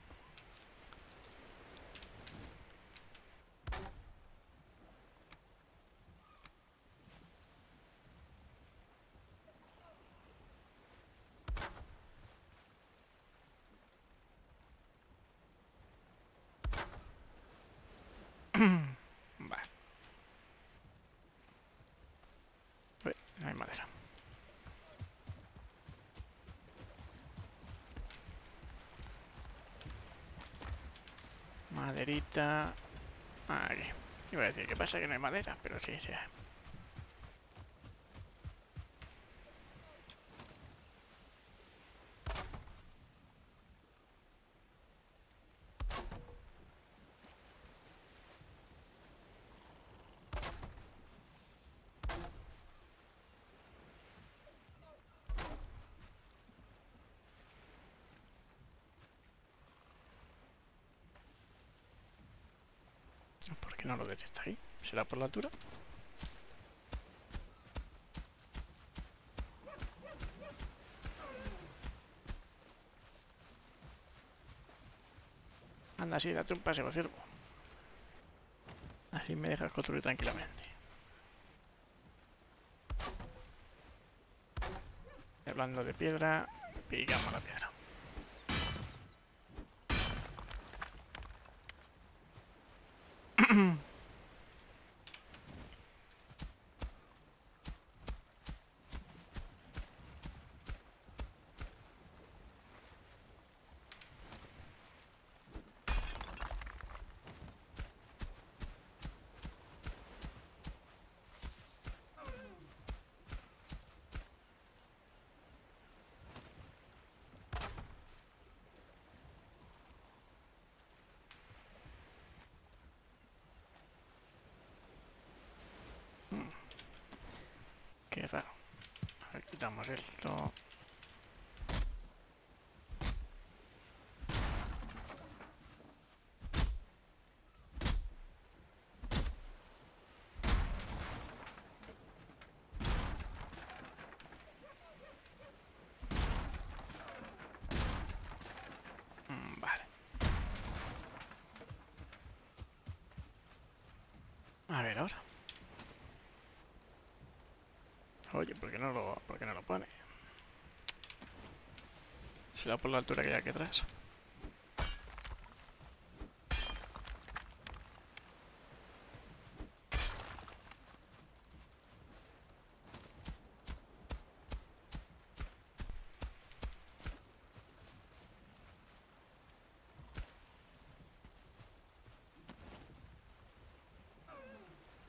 Vale. Uy, no hay madera. Maderita. Aquí. Iba a decir, ¿qué pasa que no hay madera? Pero sí, sí. No lo detecta ahí? ¿Será por la altura? Anda, sí, date un paseo, ciervo. Así me dejas construir tranquilamente. Hablando de piedra, picamos la piedra. A ver, quitamos esto. Mm, Vale. A ver ahora. Oye, ¿por qué no lo, por qué no lo pone? Por la altura que hay aquí atrás.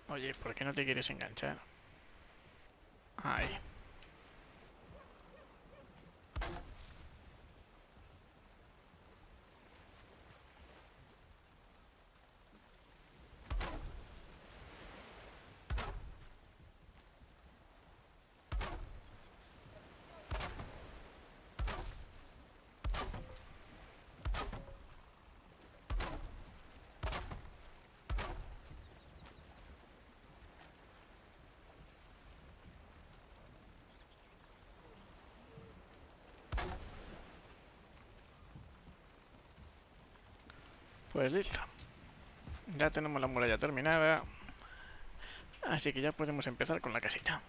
Oye, ¿por qué no te quieres enganchar? Ahí. Pues listo. Ya tenemos la muralla terminada. Así que ya podemos empezar con la casita.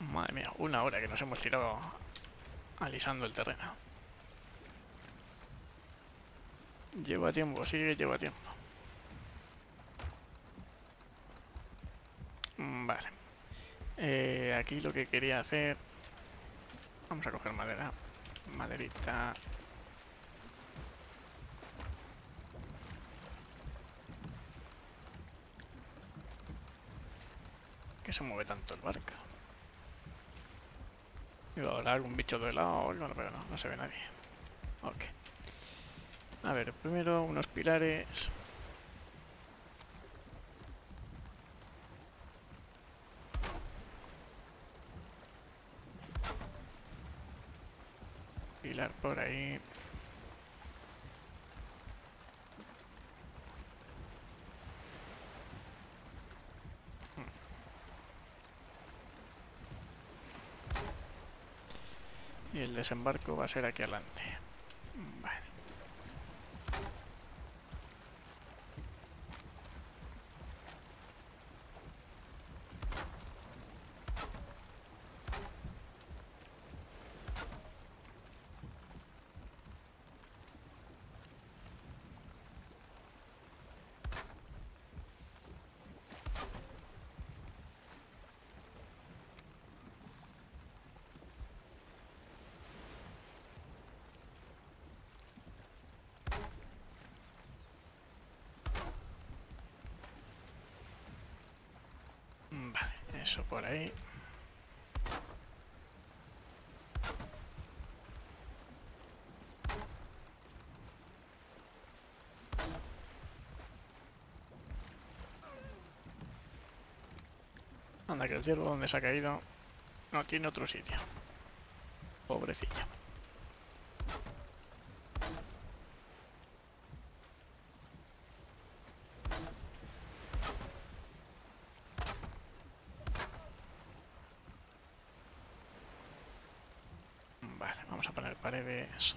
Madre mía, una hora que nos hemos tirado alisando el terreno. Lleva tiempo, sigue, lleva tiempo. Vale. Eh, aquí lo que quería hacer... Vamos a coger madera. Maderita. ¿Qué se mueve tanto el barco? Iba a haber algún bicho de lado pero no, no se ve nadie. Ok. A ver, primero unos pilares. por ahí. Y el desembarco va a ser aquí adelante. Vale. Vale, eso por ahí. Anda que el ciervo donde se ha caído no tiene otro sitio. Pobrecillo. Vale, vamos a poner paredes.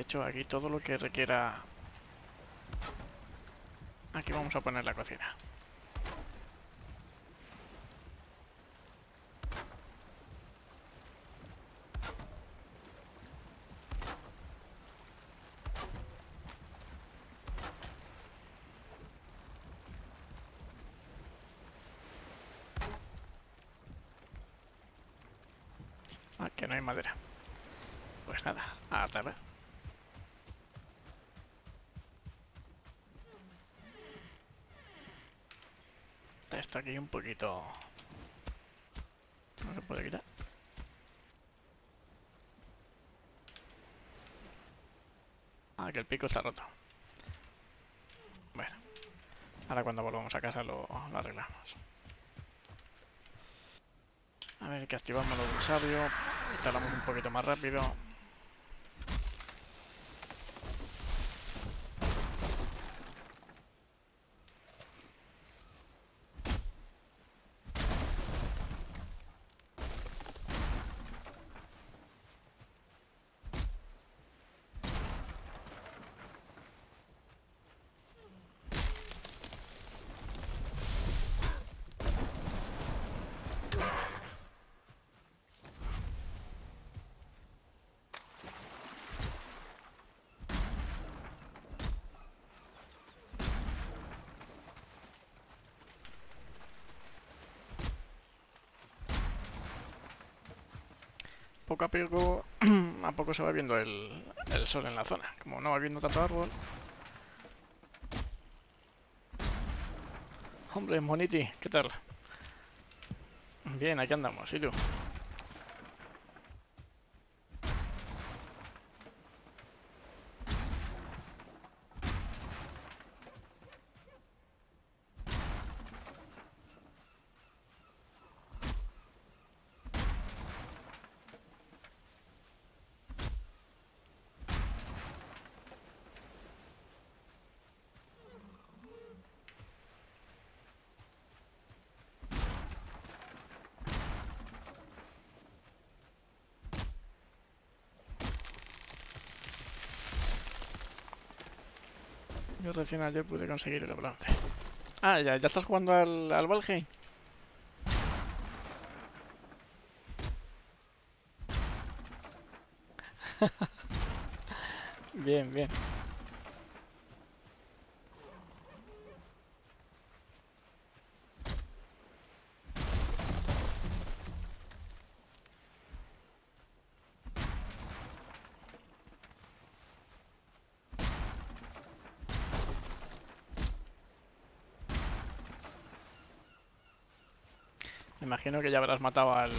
De hecho, aquí todo lo que requiera... Aquí vamos a poner la cocina. Ah, que no hay madera. Pues nada, a atarla. Esto un poquito... No se puede quitar. Ah, que el pico está roto. Bueno. Ahora cuando volvamos a casa lo, arreglamos. A ver, que activamos lo del. Instalamos un poquito más rápido. Poco a poco, [CLEARS THROAT] a poco se va viendo el, el sol en la zona. Como no va viendo tanto árbol. Hombre, Moniti, ¿qué tal? Bien, aquí andamos. ¿Y tú? Yo recién ayer pude conseguir el bronce. Ah, ¿ya, ya estás jugando al, al Valheim? [LAUGHS] bien, bien. Me imagino que ya habrás matado al,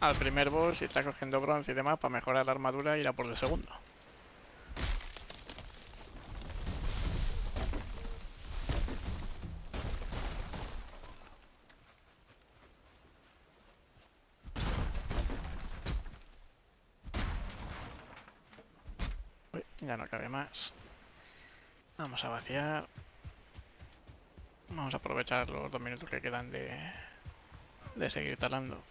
al primer boss y está cogiendo bronce y demás para mejorar la armadura y ir a por el segundo. Ya no cabe más. Vamos a vaciar. Vamos a aprovechar los dos minutos que quedan de, de seguir talando.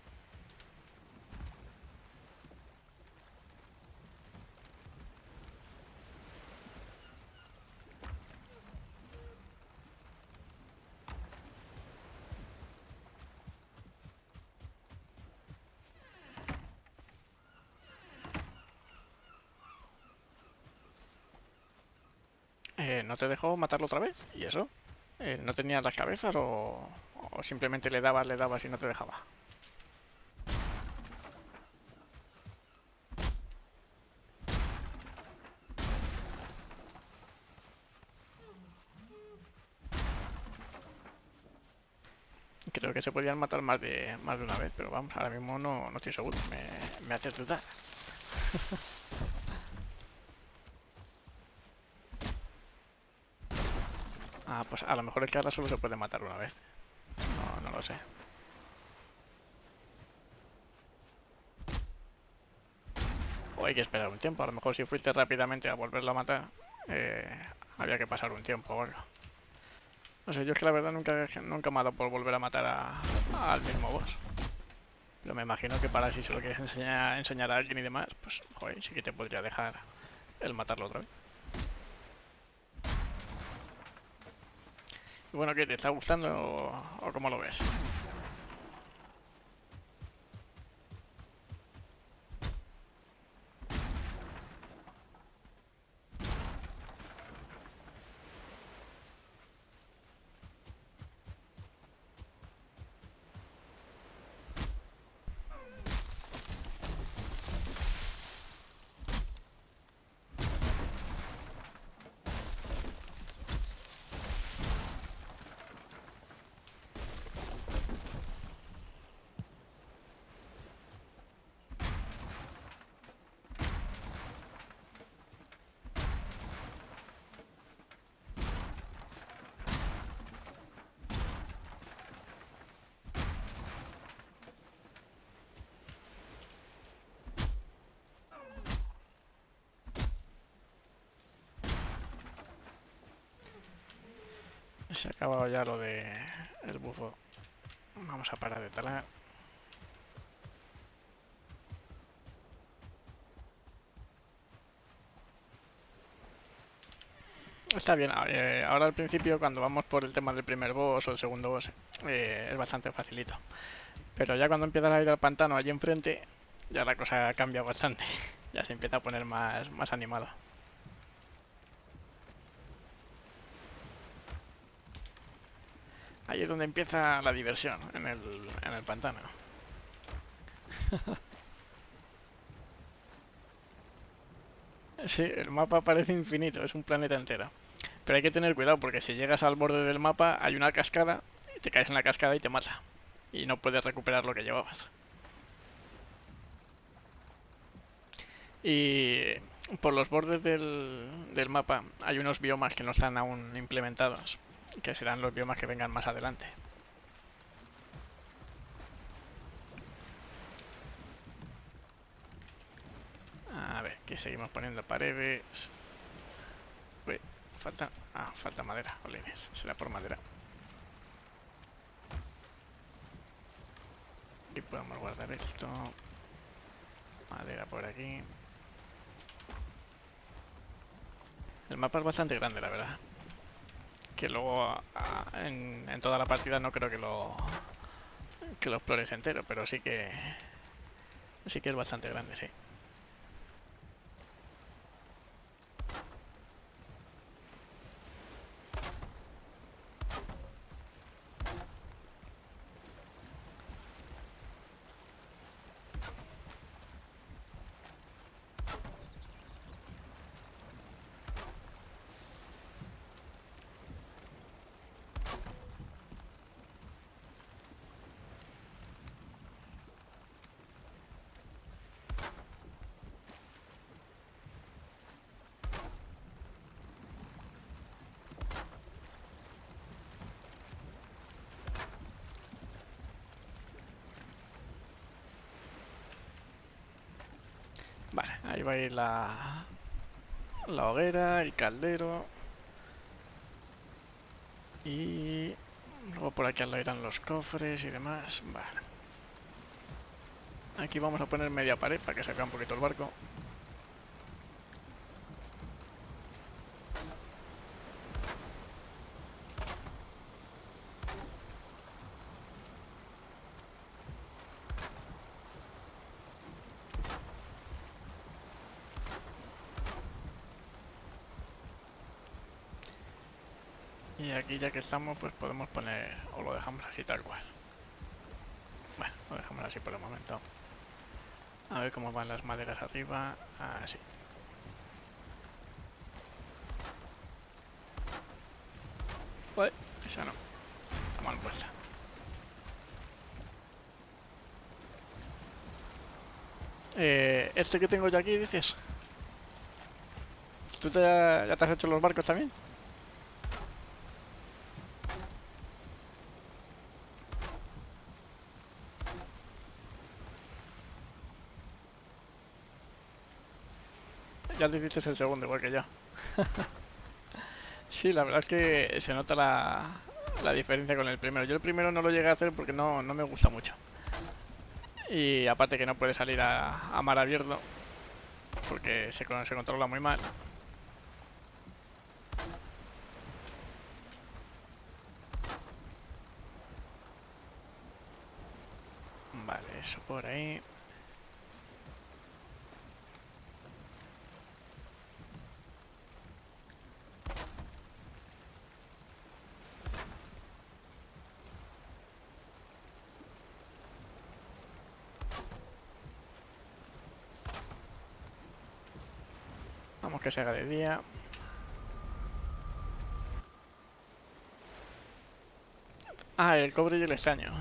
Eh, ¿No te dejó matarlo otra vez? ¿Y eso? Eh, ¿No tenía las cabezas o, o simplemente le dabas, le dabas y no te dejaba? Creo que se podían matar más de más de una vez, pero vamos, ahora mismo no, no estoy seguro. Me, me haces dudar. [LAUGHS] ah, pues a lo mejor es que solo se puede matar una vez. Lo sé. O hay que esperar un tiempo. A lo mejor si fuiste rápidamente a volverlo a matar, eh, había que pasar un tiempo o algo. No sé, yo es que la verdad nunca, nunca me ha dado por volver a matar a- al mismo boss. Pero me imagino que para si se lo quieres enseñar, enseñar a alguien y demás, pues joder, sí que te podría dejar el matarlo otra vez. Bueno, ¿qué? ¿Te está gustando o, o cómo lo ves? Se ha acabado ya lo de el bufo. Vamos a parar de talar. Está bien, ahora al principio cuando vamos por el tema del primer boss o el segundo boss eh, es bastante facilito. Pero ya cuando empiezas a ir al pantano allí enfrente, ya la cosa cambia bastante. [LAUGHS] Ya se empieza a poner más, más animado. Ahí es donde empieza la diversión, en el, en el pantano. [LAUGHS] Sí, el mapa parece infinito, es un planeta entero. Pero hay que tener cuidado porque si llegas al borde del mapa hay una cascada y te caes en la cascada y te mata. Y no puedes recuperar lo que llevabas. Y por los bordes del, del mapa hay unos biomas que no están aún implementados, que serán los biomas que vengan más adelante. A ver, que seguimos poniendo paredes. Uy, falta. Ah, falta madera, olines. Será por madera. Aquí podemos guardar esto. Madera por aquí. El mapa es bastante grande, la verdad. Que luego ah, en, en toda la partida no creo que lo que lo explores entero, pero sí que sí que es bastante grande, sí. Vale, ahí la, la hoguera, el caldero. Y luego por aquí al irán los cofres y demás. Vale. Aquí vamos a poner media pared para que se vea un poquito el barco. Y aquí ya que estamos, pues podemos poner, o lo dejamos así tal cual. Bueno, lo dejamos así por el momento. A ver cómo van las maderas arriba. Así. Uy, esa no. Está mal puesta. Eh, este que tengo yo aquí, dices. ¿Tú te, ya te has hecho los barcos también? Ya te hiciste el segundo, igual que yo. [LAUGHS] sí, la verdad es que se nota la, la diferencia con el primero. Yo el primero no lo llegué a hacer porque no, no me gusta mucho. Y aparte que no puede salir a, a mar abierto porque se, se controla muy mal. Vale, eso por ahí. Que se haga de día. Ah, el cobre y el estaño.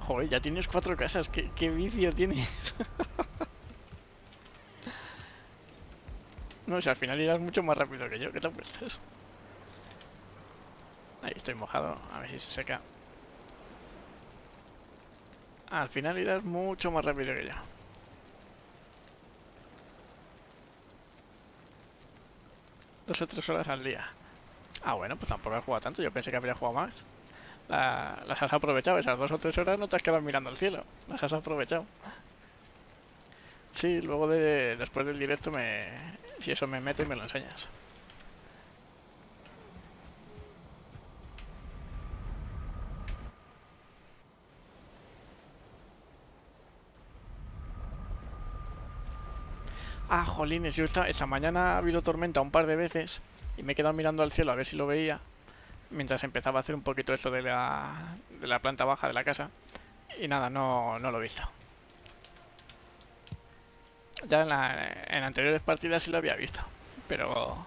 Joder, ya tienes cuatro casas. ¿Qué, vicio tienes? [LAUGHS] no, si al final irás mucho más rápido que yo. ¿Qué te apuestas? Ahí estoy mojado. A ver si se seca. Al final irás mucho más rápido que yo. Dos o tres horas al día. Ah, bueno, pues tampoco has jugado tanto. Yo pensé que habría jugado más. La- las has aprovechado. Esas dos o tres horas no te has quedado mirando al cielo. Las has aprovechado. Sí, luego de, después del directo me... Si eso me mete y me lo enseñas. Ah, jolines, yo esta, esta mañana ha habido tormenta un par de veces y me he quedado mirando al cielo a ver si lo veía mientras empezaba a hacer un poquito esto de la, de la planta baja de la casa y nada, no, no lo he visto. Ya en, la, en anteriores partidas sí lo había visto, pero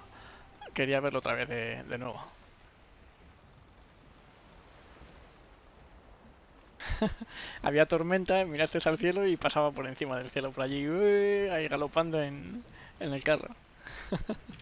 quería verlo otra vez de, de nuevo. [LAUGHS] Había tormenta, miraste al cielo y pasaba por encima del cielo por allí, ahí galopando en, en el carro. [LAUGHS]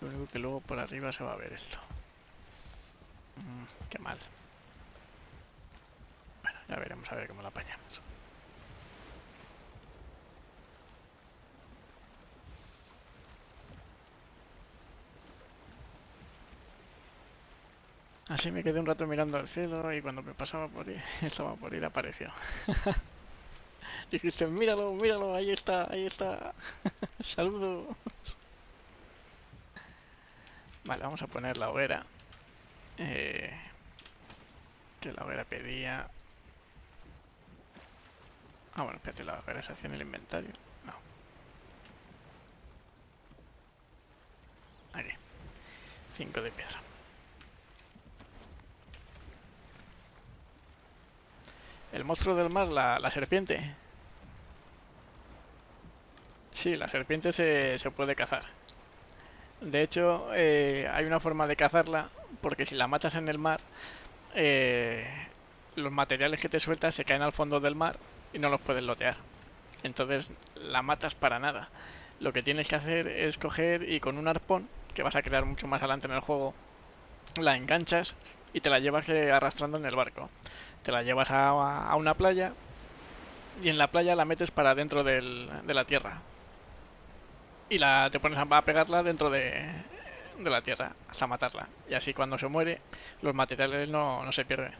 Lo único que luego por arriba se va a ver esto. Mm, qué mal. Bueno, ya veremos a ver cómo la apañamos. Así me quedé un rato mirando al cielo y cuando me pasaba por ahí, [LAUGHS] estaba por ir, apareció. [LAUGHS] Dijiste, míralo, míralo, ahí está, ahí está. [LAUGHS] Saludo. Vale, vamos a poner la hoguera. Eh, que la hoguera pedía... Ah, bueno, espérate, la hoguera se hacía en el inventario. No. Aquí. 5 de piedra. El monstruo del mar, la, la serpiente. Sí, la serpiente se, se puede cazar. De hecho, eh, hay una forma de cazarla, porque si la matas en el mar, eh, los materiales que te sueltas se caen al fondo del mar y no los puedes lotear. Entonces la matas para nada. Lo que tienes que hacer es coger y con un arpón, que vas a crear mucho más adelante en el juego, la enganchas y te la llevas eh, arrastrando en el barco. Te la llevas a, una playa y en la playa la metes para dentro de la tierra. Y la, te pones a pegarla dentro de, de la tierra hasta matarla. Y así cuando se muere, los materiales no, no se pierden.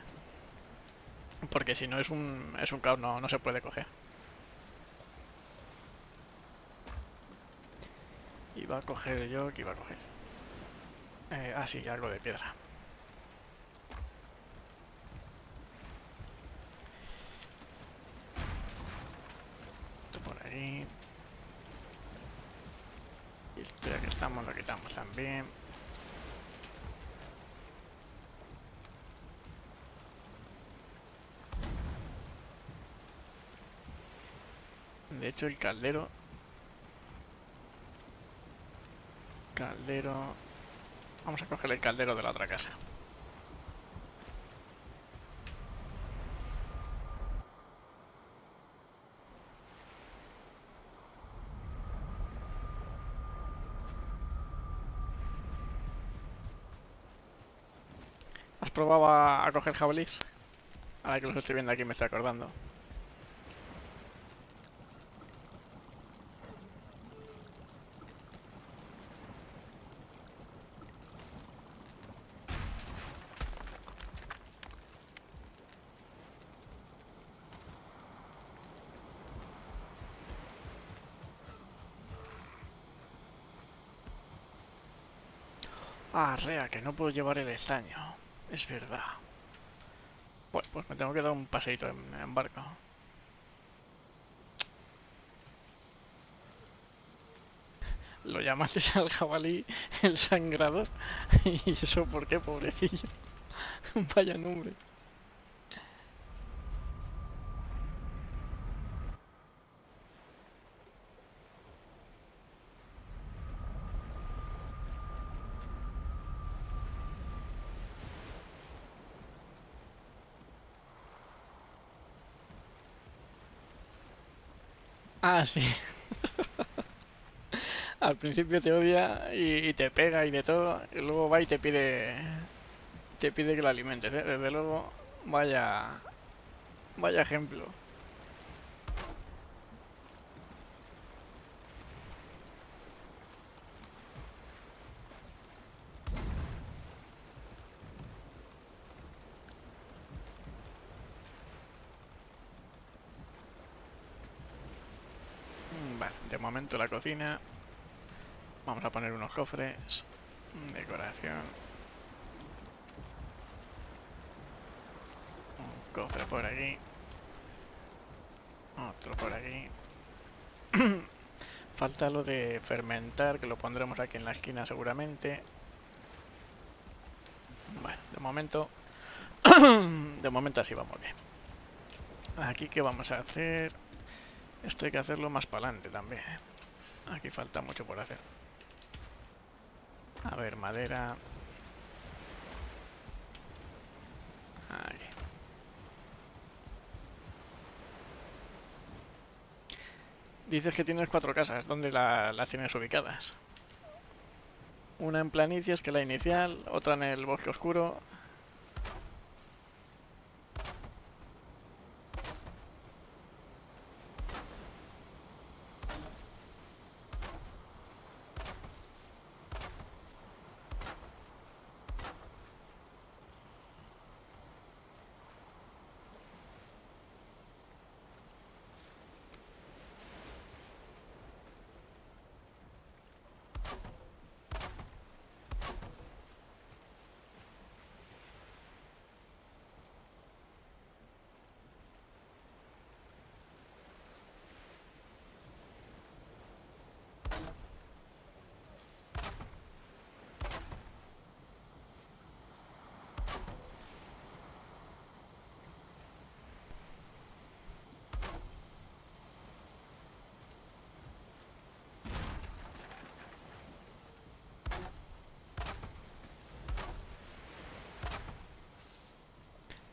Porque si no es un, es un caos, no, no se puede coger. Iba a coger yo, que iba a coger? Eh, ah, sí, algo de piedra. Esto por ahí. Esto ya que estamos, lo quitamos también. De hecho, el caldero... Caldero... Vamos a coger el caldero de la otra casa. ¿Has probado a, a coger jabalís? Ahora que los estoy viendo aquí me estoy acordando. Ah, rea, que no puedo llevar el estaño. Es verdad. Bueno, pues me tengo que dar un paseito en, barco. Lo llamaste [LAUGHS] al jabalí el sangrador. [LAUGHS] ¿Y eso por qué, pobrecillo? [LAUGHS] Vaya nombre. Ah, sí. [LAUGHS] Al principio te odia y, te pega y de todo, y luego va y te pide te pide que lo alimentes, ¿eh? Desde luego, vaya vaya ejemplo. Mm, Vale, de la cocina. Vamos a poner unos cofres. Decoración. Un cofre por aquí. Otro por aquí. [CLEARS THROAT] Falta lo de fermentar, que lo pondremos aquí en la esquina seguramente. Bueno, de momento... [CLEARS THROAT] de momento así vamos bien. Aquí qué vamos a hacer... Esto hay que hacerlo más para adelante también. Aquí falta mucho por hacer. A ver, madera. Dices que tienes cuatro casas. ¿Dónde la- las tienes ubicadas? Una en Planicias, que la inicial. Otra en el Bosque Oscuro.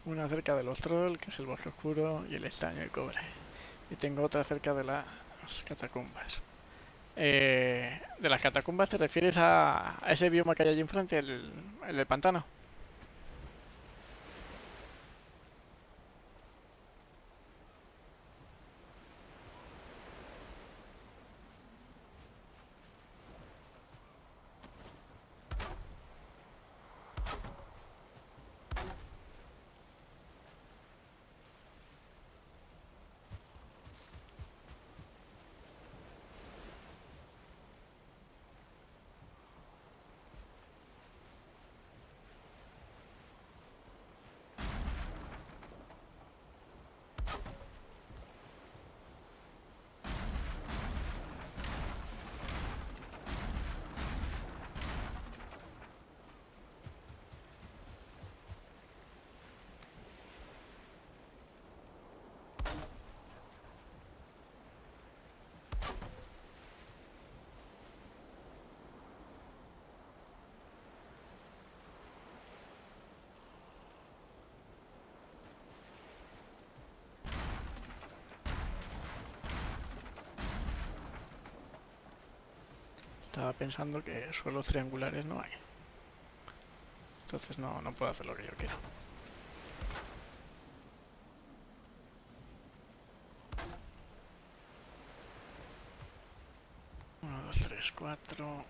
Una cerca de los trolls, que es el bosque oscuro, y el estaño de cobre. Y tengo otra cerca de las catacumbas. Eh, ¿De las catacumbas te refieres a, a ese bioma que hay allí enfrente, el, el del pantano? Pensando que suelos triangulares no hay. Entonces no, no puedo hacer lo que yo quiero. Uno, dos, tres, cuatro.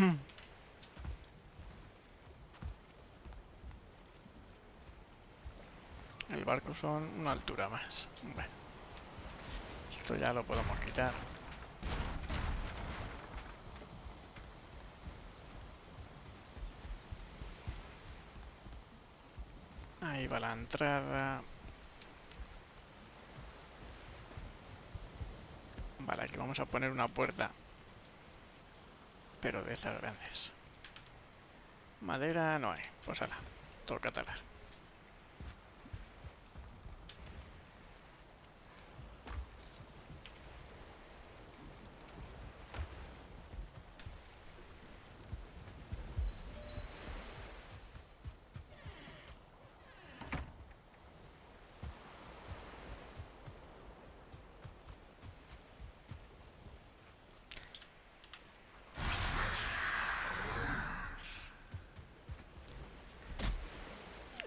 [CLEARS THROAT] El barco son una altura más. Bueno, esto ya lo podemos quitar. Ahí va la entrada. Vale, aquí vamos a poner una puerta. Pero de estas grandes. Madera no hay. Pues ala, toca talar.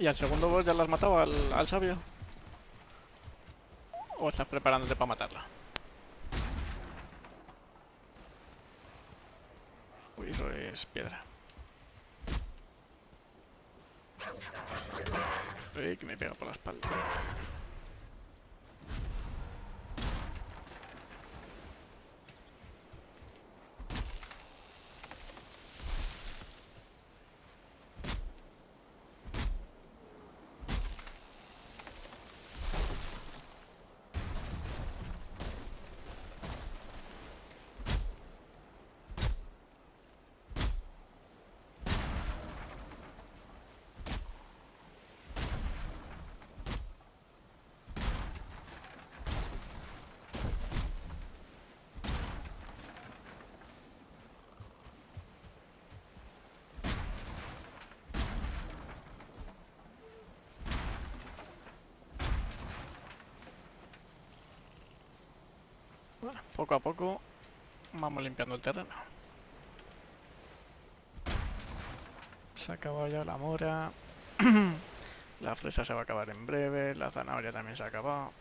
¿Y al segundo boss ya lo has matado al, al sabio? ¿O estás preparándote para matarlo? Uy, eso es piedra. Uy, que me pega por la espalda. Bueno, poco a poco vamos limpiando el terreno. Se ha acabado ya la mora. [CLEARS THROAT] la fresa se va a acabar en breve. La zanahoria también se ha acabado.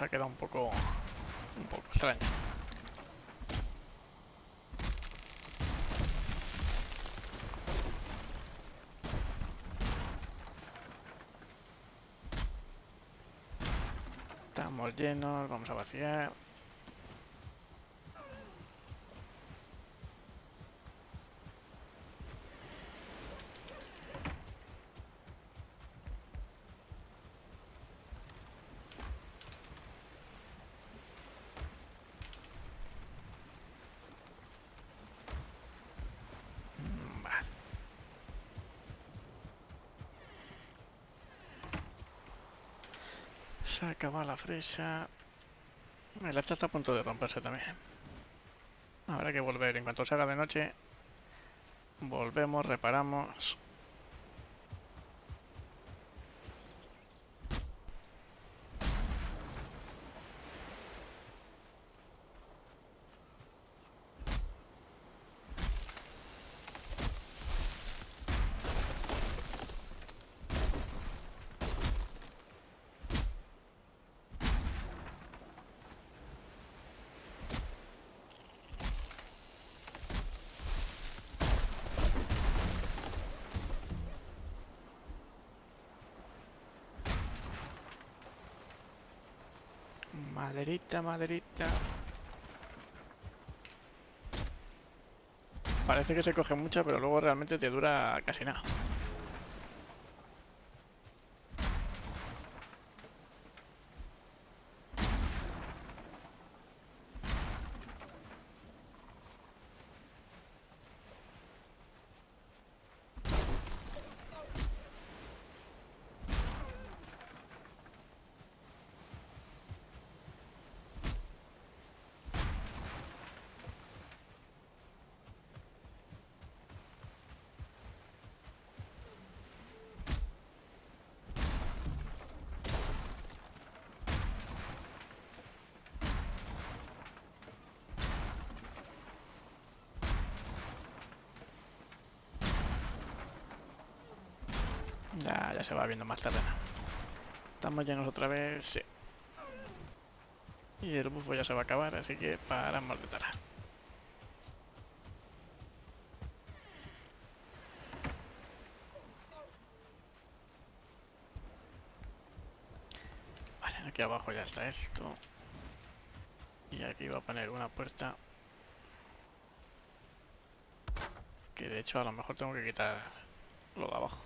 Ha quedado un poco... un poco extraño. Estamos llenos, vamos a vaciar. Se acaba la fresa. El hacha está a punto de romperse también. Habrá que volver. En cuanto se de noche, volvemos, reparamos. Maderita, maderita. Parece que se coge mucha, pero luego realmente te dura casi nada. Ya, ya se va viendo más terreno. Estamos llenos otra vez. Y el bufo ya se va a acabar, así que paramos de tarar. Vale, aquí abajo ya está esto. Y aquí va a poner una puerta. Que de hecho a lo mejor tengo que quitar lo de abajo.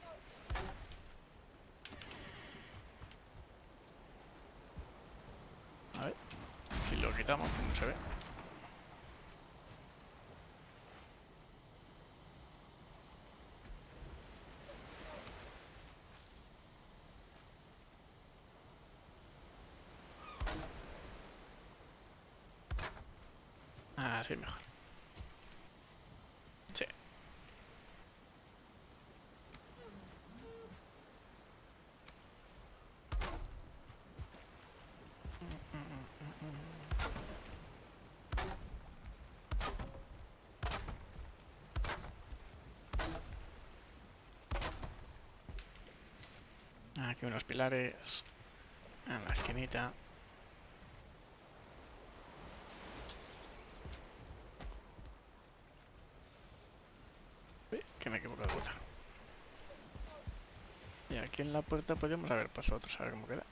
A ver, si lo quitamos, ¿cómo se ve? Ah, sí, mejor. Sí. Aquí unos pilares en la esquinita. Que me equivoco de botón. Y aquí en la puerta podemos haber pasado otros, a ver cómo queda.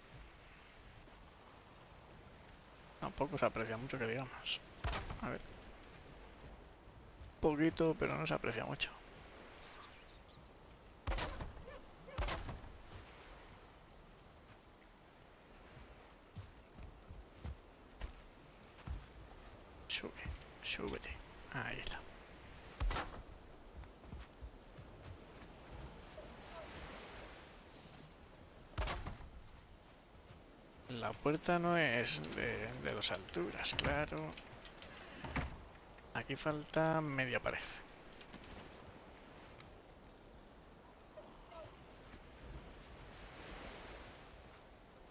Tampoco se aprecia mucho que digamos. A ver. Poquito, pero no se aprecia mucho. Sube, súbete. Ahí está. La puerta no es de, dos alturas, claro. Aquí falta media pared.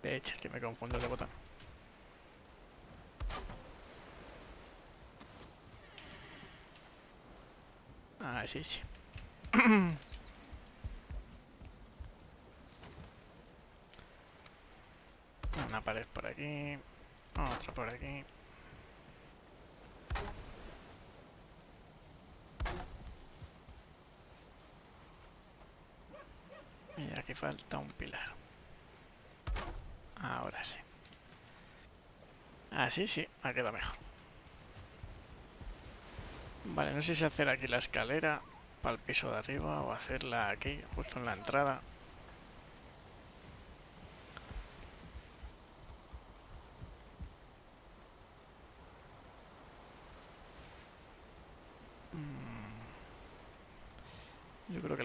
De hecho, que me confundo de botón. Ah, sí, sí. [CLEARS THROAT] Una pared por aquí. Otra por aquí. Y aquí falta un pilar. Ahora sí. Así sí, ha quedado mejor. Vale, no sé si hacer aquí la escalera para el piso de arriba o hacerla aquí, justo en la entrada.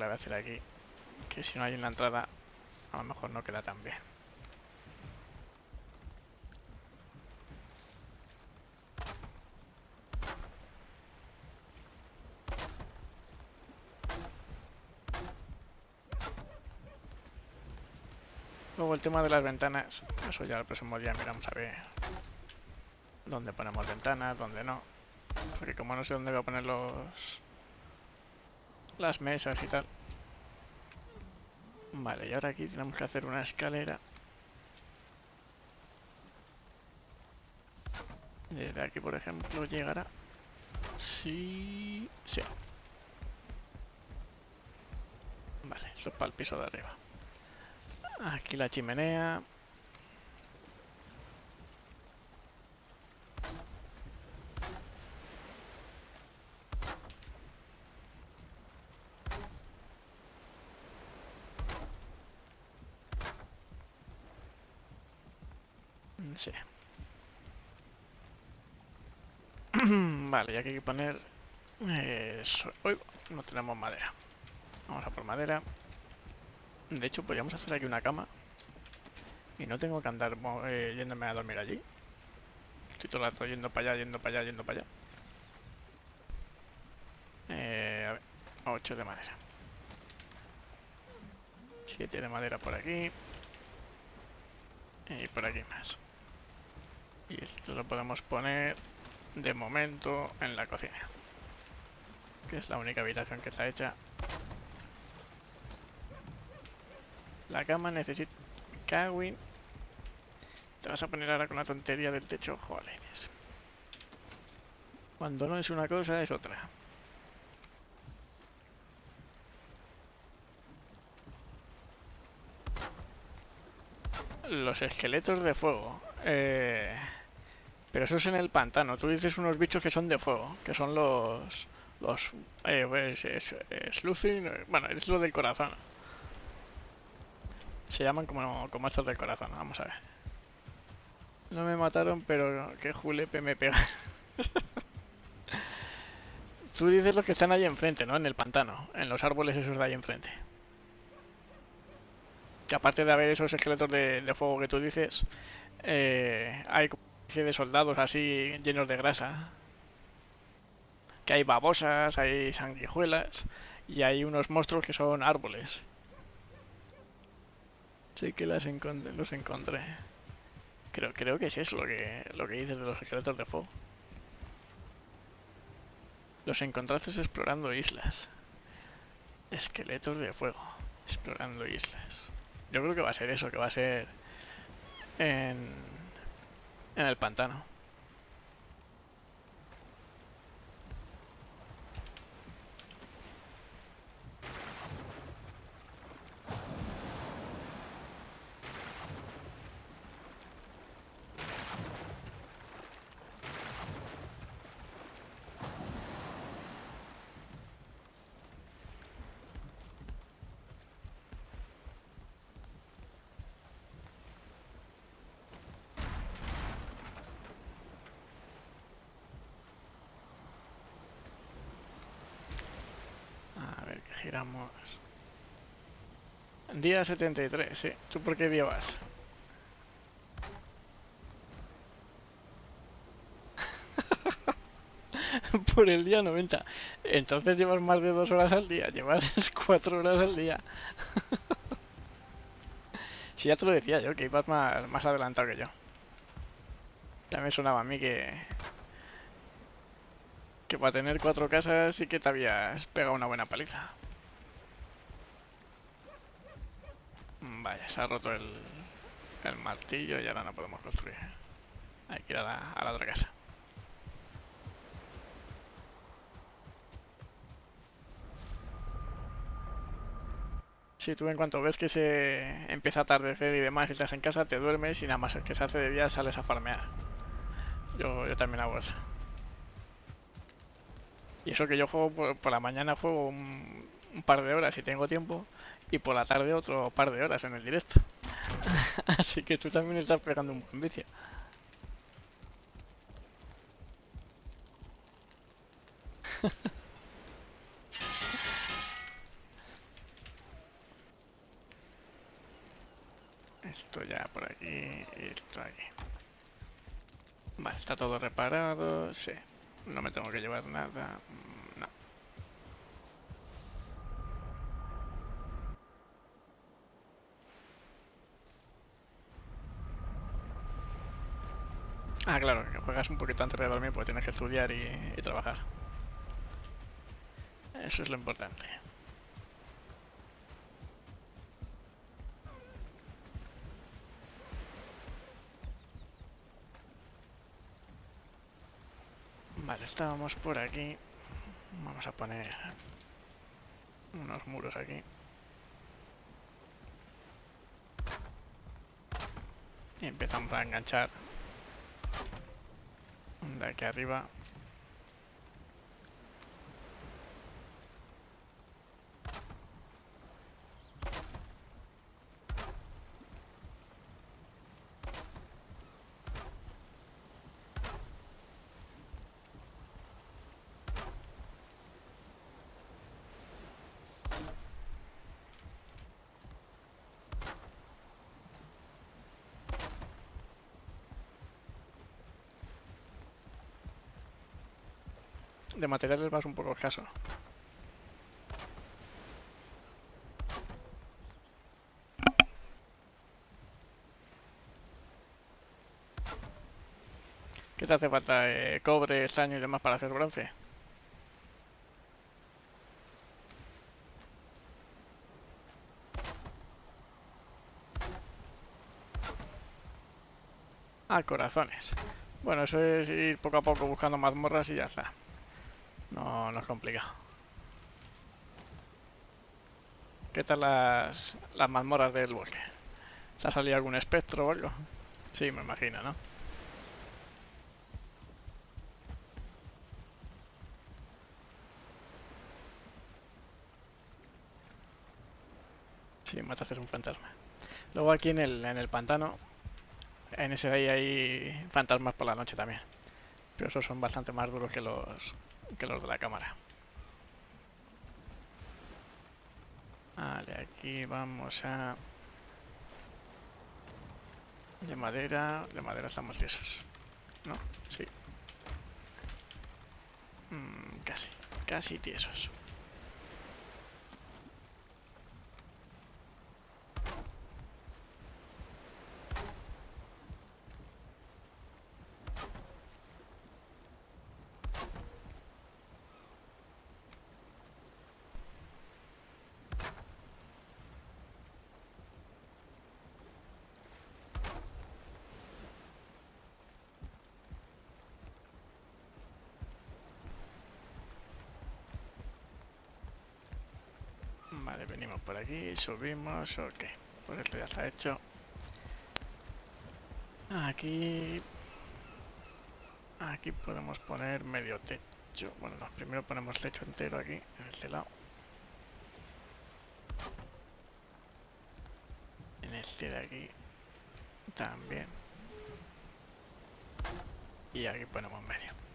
A hacer aquí, que si no hay en la entrada, a lo mejor no queda tan bien. Luego el tema de las ventanas, eso ya el próximo día miramos a ver dónde ponemos ventanas, dónde no. Porque como no sé dónde voy a poner los las mesas y tal. Vale, y ahora aquí tenemos que hacer una escalera. Desde aquí, por ejemplo, llegará. Sí, sí. Vale, eso es para el piso de arriba. Aquí la chimenea. Mm, sí. Vale, ya que hay que poner... Eso. Uy, no tenemos madera. Vamos a por madera. De hecho, podríamos hacer aquí una cama. Y no tengo que andar eh, yéndome a dormir allí. Estoy todo el rato yendo para allá, yendo para allá, yendo para allá. Eh, a ver, 8 de madera. 7 de madera por aquí. Y por aquí más. Y esto lo podemos poner de momento en la cocina. Que es la única habitación que está hecha La cama necesita... Cawin. Te vas a poner ahora con la tontería del techo, jolines. Cuando no es una cosa, es otra. Los esqueletos de fuego. Eh... Pero eso es en el pantano. Tú dices unos bichos que son de fuego, que son los... Los... Eh, pues, es, bueno, es lo del corazón. Se llaman como, como del corazón, vamos a ver. No me mataron, pero que julepe me pega. [LAUGHS] Tú dices los que están ahí enfrente, ¿no? En el pantano, en los árboles esos de ahí enfrente. Que aparte de haber esos esqueletos de, fuego que tú dices, eh, hay de soldados así llenos de grasa. Que hay babosas, hay sanguijuelas y hay unos monstruos que son árboles. Sí que las encontré, los encontré. Creo, creo que es eso lo que, lo que dices de los esqueletos de fuego. Los encontraste explorando islas. Esqueletos de fuego. Explorando islas. Yo creo que va a ser eso, que va a ser en, en el pantano. Día 73, sí. ¿Tú por qué día vas? [LAUGHS] por el día 90. Entonces llevas más de dos horas al día. Llevas [LAUGHS] cuatro horas al día. [LAUGHS] si ya te lo decía yo, que ibas más, adelantado que yo. Me sonaba a mí que, que para tener cuatro casas sí que te habías pegado una buena paliza. Vaya, se ha roto el, el martillo y ahora no podemos construir. Hay que ir a la, a la otra casa. Si tú en cuanto ves que se empieza a atardecer y demás y estás en casa, te duermes y nada más que se hace de día sales a farmear. Yo, yo también hago eso. Y eso que yo juego por, la mañana juego un, un par de horas si tengo tiempo y por la tarde otro par de horas en el directo. [LAUGHS] Así que tú también estás pegando un buen vicio. [LAUGHS] Esto ya por aquí y esto aquí. Vale, está todo reparado, sí. No me tengo que llevar nada. Ah, claro, que juegas un poquito antes de dormir porque tienes que estudiar y, y trabajar. Eso es lo importante. Vale, estábamos por aquí. Vamos a poner unos muros aquí. Y empezamos a enganchar de aquí arriba. De materiales vas un poco escaso. ¿Qué te hace falta? Eh, cobre, estaño y demás para hacer bronce. Ah, corazones. Bueno, eso es ir poco a poco buscando mazmorras y ya está. No, no es complicado. ¿Qué tal las, las mazmorras del bosque? ¿Te ha salido algún espectro o algo? Sí, me imagino, ¿no? Sí, mataste un fantasma. Luego aquí en el, en el pantano, en ese de ahí hay fantasmas por la noche también. Pero esos son bastante más duros que los, que los de la cámara. Vale, aquí vamos a... De madera, de madera estamos tiesos. ¿No? Sí. Mm, casi, casi tiesos. Vale, venimos por aquí, subimos, ok. Pues esto ya está hecho. Aquí... Aquí podemos poner medio techo. Bueno, no, primero ponemos techo entero aquí, en este lado. En este de aquí también. Y aquí ponemos medio.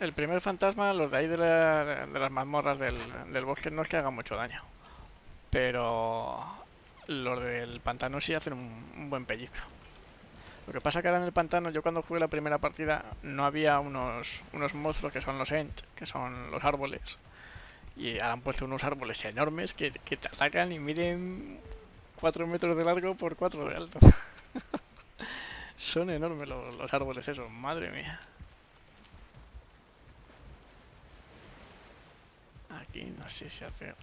El primer fantasma, los de ahí de, la- de las mazmorras del, bosque, no es que hagan mucho daño. Pero los del pantano sí hacen un, buen pellizco. Lo que pasa que ahora en el pantano, yo cuando jugué la primera partida, no había unos, monstruos que son los Ent, que son los árboles. Y ahora han puesto unos árboles enormes que, te atacan y miden 4 metros de largo por 4 de alto. [LAUGHS] son enormes los, los árboles esos, madre mía. Aquí no sé si hace.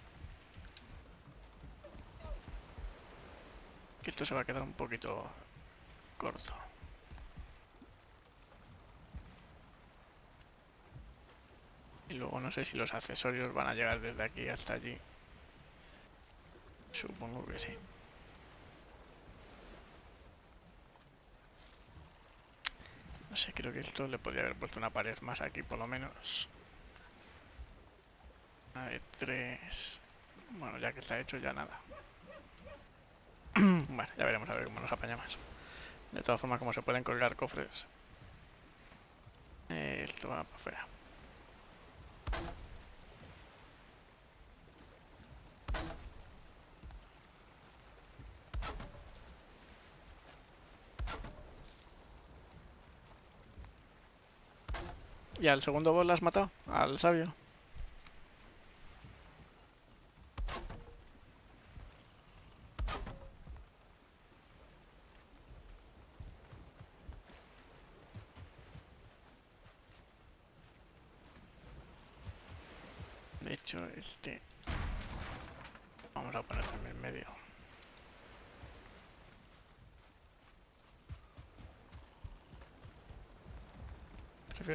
que esto se va a quedar un poquito corto. Y luego no sé si los accesorios van a llegar desde aquí hasta allí. Supongo que sí. No sé, creo que esto le podría haber puesto una pared más aquí por lo menos. A tres. Bueno, ya que está hecho, ya nada. [CLEARS THROAT] bueno, ya veremos a ver cómo nos apañamos. De todas formas, como se pueden colgar cofres. Eh, esto va para afuera. ¿Y al segundo boss lo has matado? ¿Al sabio? De hecho, este... Vamos a ponerlo en el medio.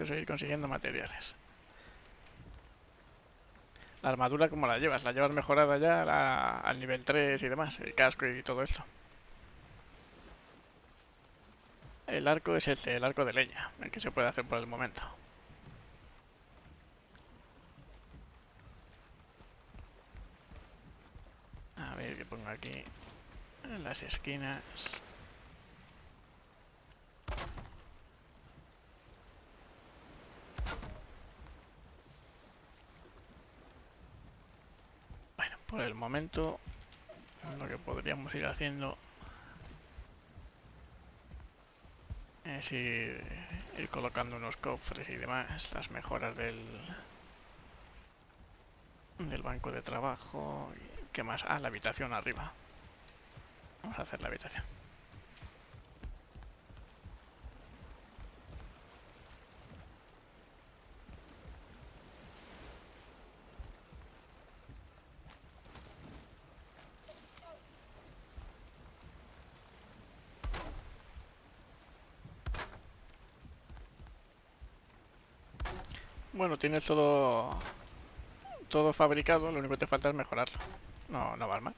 Seguir consiguiendo materiales. La armadura, ¿cómo la llevas? ¿La llevas mejorada ya al nivel 3 y demás? El casco y todo esto. El arco es este, el arco de leña, el que se puede hacer por el momento. A ver qué pongo aquí. En las esquinas. Bueno, el momento lo que podríamos ir haciendo es ir, colocando unos cofres y demás, las mejoras del del banco de trabajo. ¿Qué más? Ah, la habitación arriba. Vamos a hacer la habitación. Bueno, tienes todo todo fabricado, lo único que te falta es mejorarlo. No, no va mal.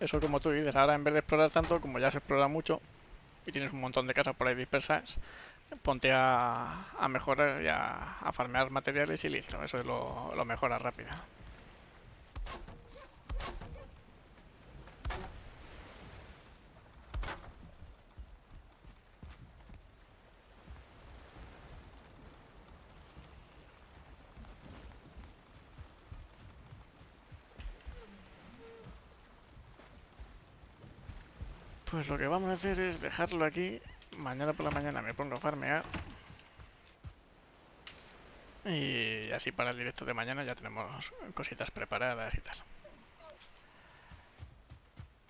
Eso como tú dices, ahora en vez de explorar tanto, como ya se explora mucho y tienes un montón de casas por ahí dispersas, ponte a, mejorar y a, a farmear materiales y listo. Eso es lo, lo mejora rápido. Que vamos a hacer es dejarlo aquí. Mañana por la mañana me pongo a farmear. Y así para el directo de mañana ya tenemos cositas preparadas y tal.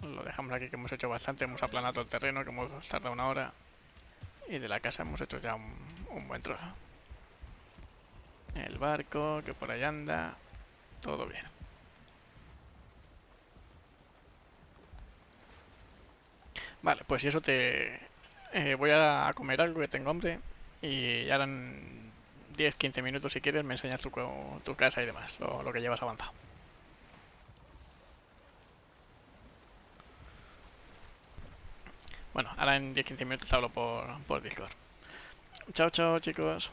Lo dejamos aquí que hemos hecho bastante, hemos aplanado el terreno, que hemos tardado una hora. Y de la casa hemos hecho ya un, un buen trozo. El barco, que por ahí anda. Todo bien. Vale, pues eso te... eh, voy a comer algo que tengo hambre. Y ahora en 10-15 minutos si quieres me enseñas tu, tu casa y demás, lo, lo que llevas avanzado. Bueno, ahora en 10-15 minutos hablo por, por Discord. Chao, chao chicos.